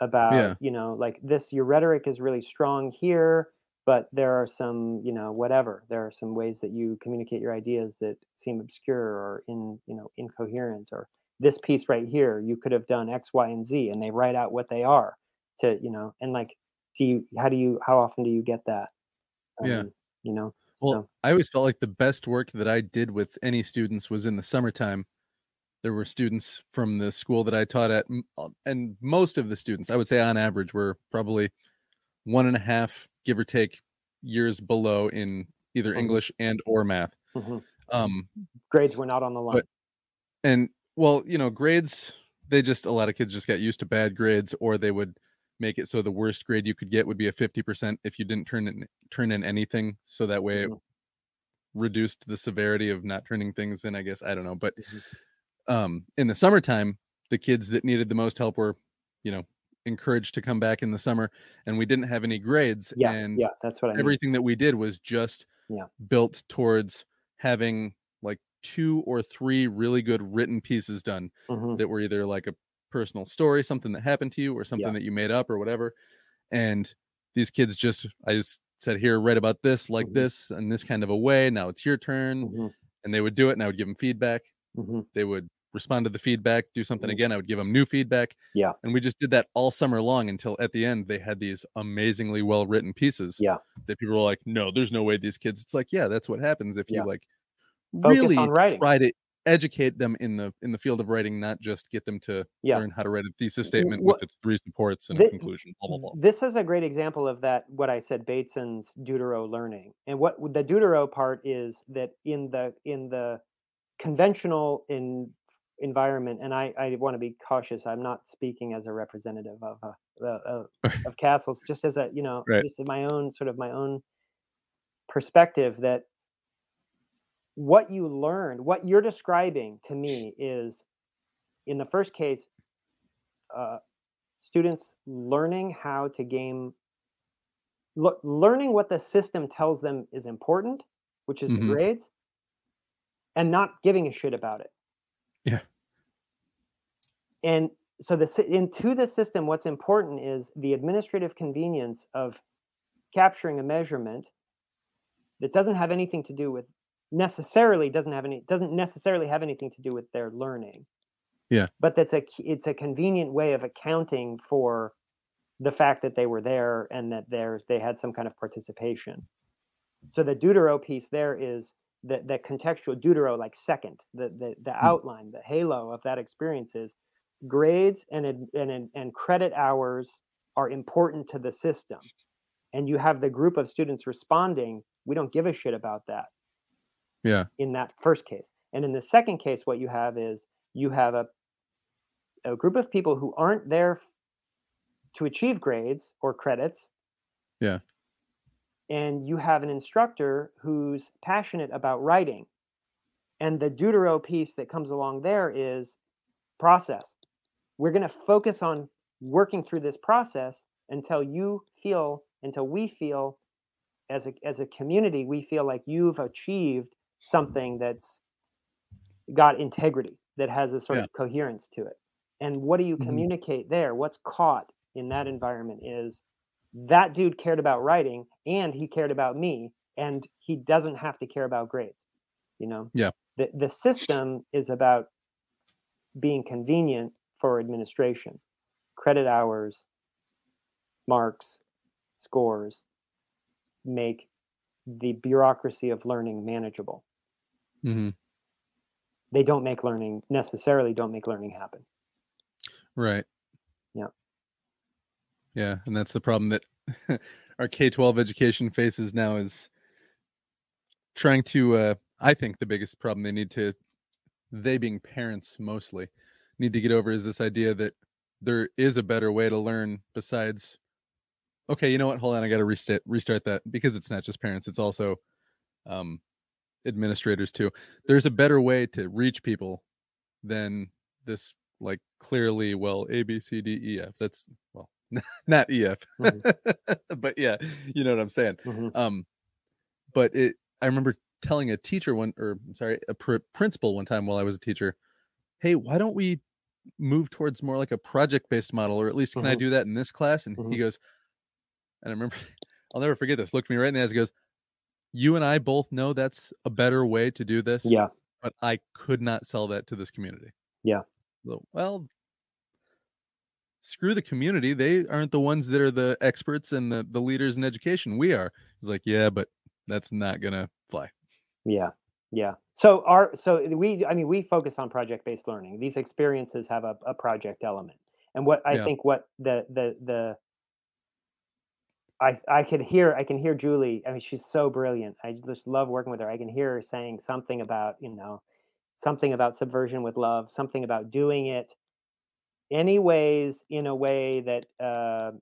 about Yeah. you know like this your rhetoric is really strong here but there are some you know whatever there are some ways that you communicate your ideas that seem obscure or in you know incoherent or this piece right here you could have done x y and z and they write out what they are to you know and like do you how do you how often do you get that Yeah. Um, you know Well, So- I always felt like the best work that I did with any students was in the summertime. There were students from the school that I taught at, uh, and most of the students, I would say on average, were probably one and a half, give or take, years below in either Mhm. English and or math. Mhm. Um, grades were not on the line and well, you know, grades they just a lot of kids just got used to bad grades or they would make it so the worst grade you could get would be a 50% if you didn't turn in turn in anything so that way it Mhm. reduced the severity of not turning things in i guess i don't know but Mhm. um in the summertime the kids that needed the most help were you know encouraged to come back in the summer and we didn't have any grades Yeah, and yeah, that's what I mean. everything that we did was just Yeah. built towards having like two or three really good written pieces done Mhm. that were either like a personal story, something that happened to you, or something Yeah. that you made up or whatever. And these kids just, I just said, here, write about this like Mhm. this and this kind of a way. Now it's your turn. Mhm. And they would do it and I would give them feedback. Mhm. They would respond to the feedback, do something Mhm. again. I would give them new feedback. Yeah. And we just did that all summer long until at the end they had these amazingly well written pieces. Yeah. That people were like, no, there's no way these kids. It's like, yeah, that's what happens if Yeah. you like Focus really try to educate them in the in the field of writing, not just get them to Yeah. learn how to write a thesis statement wha- with its three supports and a conclusion. Blah blah blah. This is a great example of that. What I said, Bateson's Deutero learning, and what the Deutero part is that in the in the conventional in environment, and I, I want to be cautious. I'm not speaking as a representative of uh, uh, [laughs] of CASLS, just as a you know, Right. just in my own sort of my own perspective that what you learned, what you're describing to me is, in the first case, uh, students learning how to game, le- learning what the system tells them is important, which is Mhm. the grades, and not giving a shit about it. Yeah. And so the into the system, what's important is the administrative convenience of capturing a measurement that doesn't have anything to do with necessarily doesn't have any doesn't necessarily have anything to do with their learning. Yeah. but that's a it's a convenient way of accounting for the fact that they were there and that there they had some kind of participation. So the deutero piece there is the, the contextual deutero like second the the, the hmm. outline the halo of that experience is grades and and and- credit hours are important to the system and you have the group of students responding we don't give a shit about that Yeah. in that first case. And in the second case, what you have is you have a, a group of people who aren't there to achieve grades or credits. Yeah. And you have an instructor who's passionate about writing. And the Deutero piece that comes along there is process. We're going to focus on working through this process until you feel, until we feel as a, as a community, we feel like you've achieved something that's got integrity, that has a sort Yeah. of coherence to it. And what do you Mhm. communicate there? What's caught in that environment is that dude cared about writing and he cared about me and he doesn't have to care about grades. You know? Yeah. The the system is about being convenient for administration. Credit hours, marks, scores make the bureaucracy of learning manageable. hmm They don't make learning necessarily don't make learning happen. Right. Yeah. Yeah, and that's the problem that [laughs] our K twelve education faces now is trying to. Uh, I think the biggest problem they need to, they being parents mostly, need to get over is this idea that there is a better way to learn besides. Okay, you know what? Hold on, I got to restart restart that because it's not just parents; it's also um, administrators too. There's a better way to reach people than this like clearly well a b c d e f that's well [laughs] not ef Mhm. [laughs] but yeah you know what i'm saying Mhm. um but it i remember telling a teacher one or I'm sorry a pr- principal one time while i was a teacher hey why don't we move towards more like a project based model or at least can i Mhm. do that in this class and he Mhm. goes and i remember [laughs] i'll never forget this looked me right in the eyes he goes you and i both know that's a better way to do this Yeah. but i could not sell that to this community Yeah. So, well screw the community they aren't the ones that are the experts and the, the leaders in education we are he's like yeah but that's not gonna fly Yeah. Yeah. So our so we I mean we focus on project based learning. These experiences have a, a project element. And what I Yeah. think what the the the I I could hear I can hear Julie. I mean she's so brilliant. I just love working with her. I can hear her saying something about, you know, something about subversion with love, something about doing it any ways in a way that uh,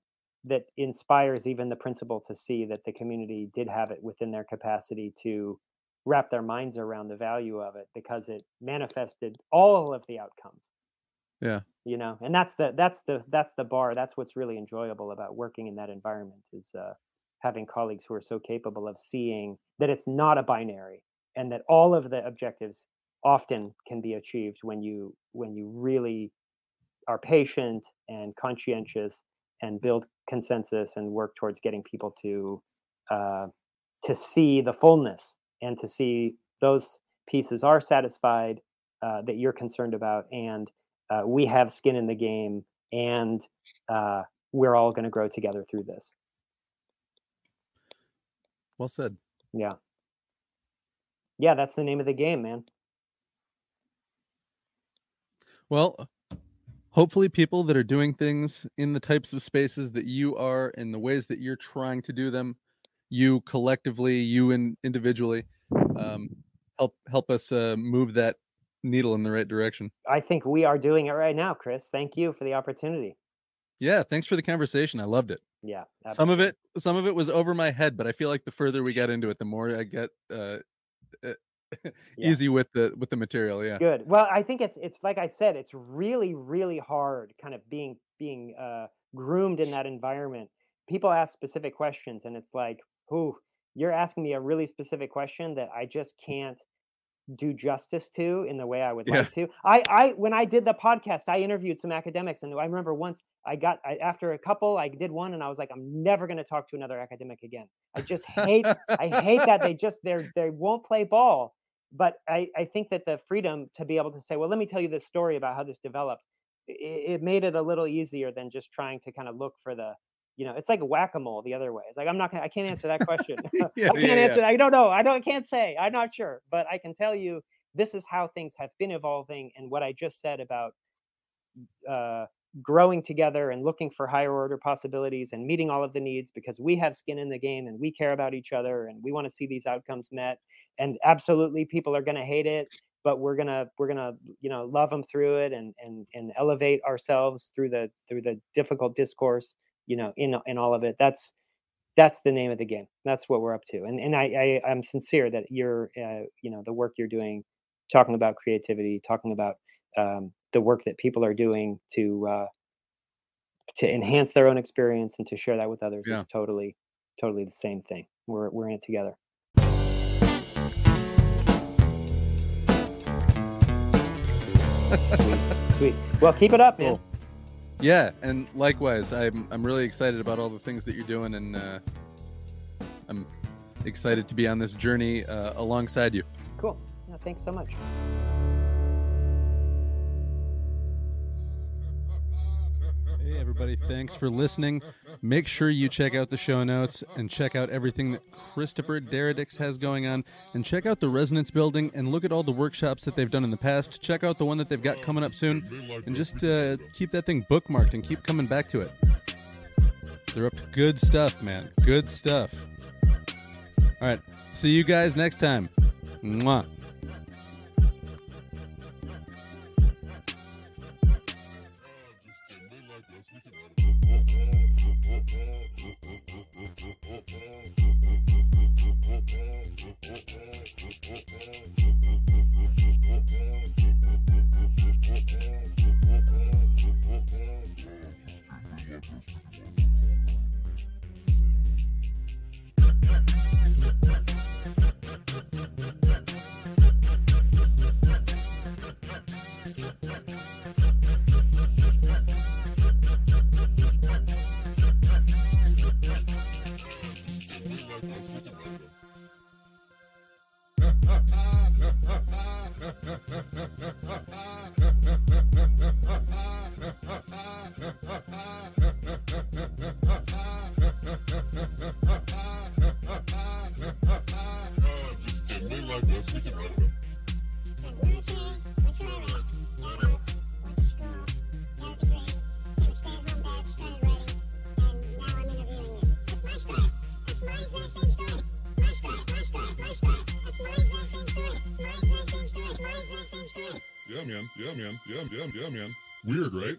that inspires even the principal to see that the community did have it within their capacity to wrap their minds around the value of it because it manifested all of the outcomes Yeah. you know and that's the that's the that's the bar that's what's really enjoyable about working in that environment is uh, having colleagues who are so capable of seeing that it's not a binary and that all of the objectives often can be achieved when you when you really are patient and conscientious and build consensus and work towards getting people to uh, to see the fullness and to see those pieces are satisfied uh, that you're concerned about and uh, we have skin in the game and uh, we're all going to grow together through this. Well said. yeah. Yeah that's the name of the game man. Well, hopefully, people that are doing things in the types of spaces that you are, in the ways that you're trying to do them, you collectively, you and individually, um, help help us uh, move that needle in the right direction. i think we are doing it right now chris thank you for the opportunity Yeah, thanks for the conversation. I loved it. yeah Some of it, some of it was over my head, but I feel like the further we get into it, the more I get uh, uh, [laughs] Yeah. easy with the with the material. Yeah. good well i think it's it's like i said it's really really hard kind of being being uh groomed in that environment people ask specific questions and it's like who you're asking me a really specific question that i just mm. can't do justice to in the way i would Yeah. like to i i when i did the podcast i interviewed some academics and i remember once i got I, after a couple i did one and i was like i'm never going to talk to another academic again i just hate I hate that they just they're they won't play ball. But I I think that the freedom to be able to say, well, let me tell you this story about how this developed. It, it made it a little easier than just trying to kind of look for the, you know, it's like whack a mole the other way. It's like I'm not I can't answer that [laughs] question. yeah, [laughs] I can't yeah, answer. I don't know. I don't. I can't say. I'm not sure. But I can tell you this is how things have been evolving, and what I just said about uh, growing together and looking for higher order possibilities and meeting all of the needs because we have skin in the game and we care about each other and we want to see these outcomes met. And absolutely, people are going to hate it, but we're gonna we're gonna you know love them through it and and and elevate ourselves through the through the difficult discourse. You know, in in all of it. That's that's the name of the game. That's what we're up to. And and I, I I'm sincere that you're uh, you know the work you're doing, talking about creativity, talking about um, the work that people are doing to uh, to enhance their own experience and to share that with others Yeah. is totally totally the same thing. We're we're in it together. [laughs] Sweet, sweet. Well, keep it up, man. Cool. Yeah, and likewise, I'm I'm really excited about all the things that you're doing, and uh, I'm excited to be on this journey uh, alongside you. Cool. Thanks so much. Everybody, thanks for listening. Make sure you check out the show notes and check out everything that Christopher Daradics has going on. And check out the Resonance Building and look at all the workshops that they've done in the past. Check out the one that they've got coming up soon. And just uh, keep that thing bookmarked and keep coming back to it. They're up to good stuff, man. Good stuff. All right. See you guys next time. Mwah. Yeah. Weird, right?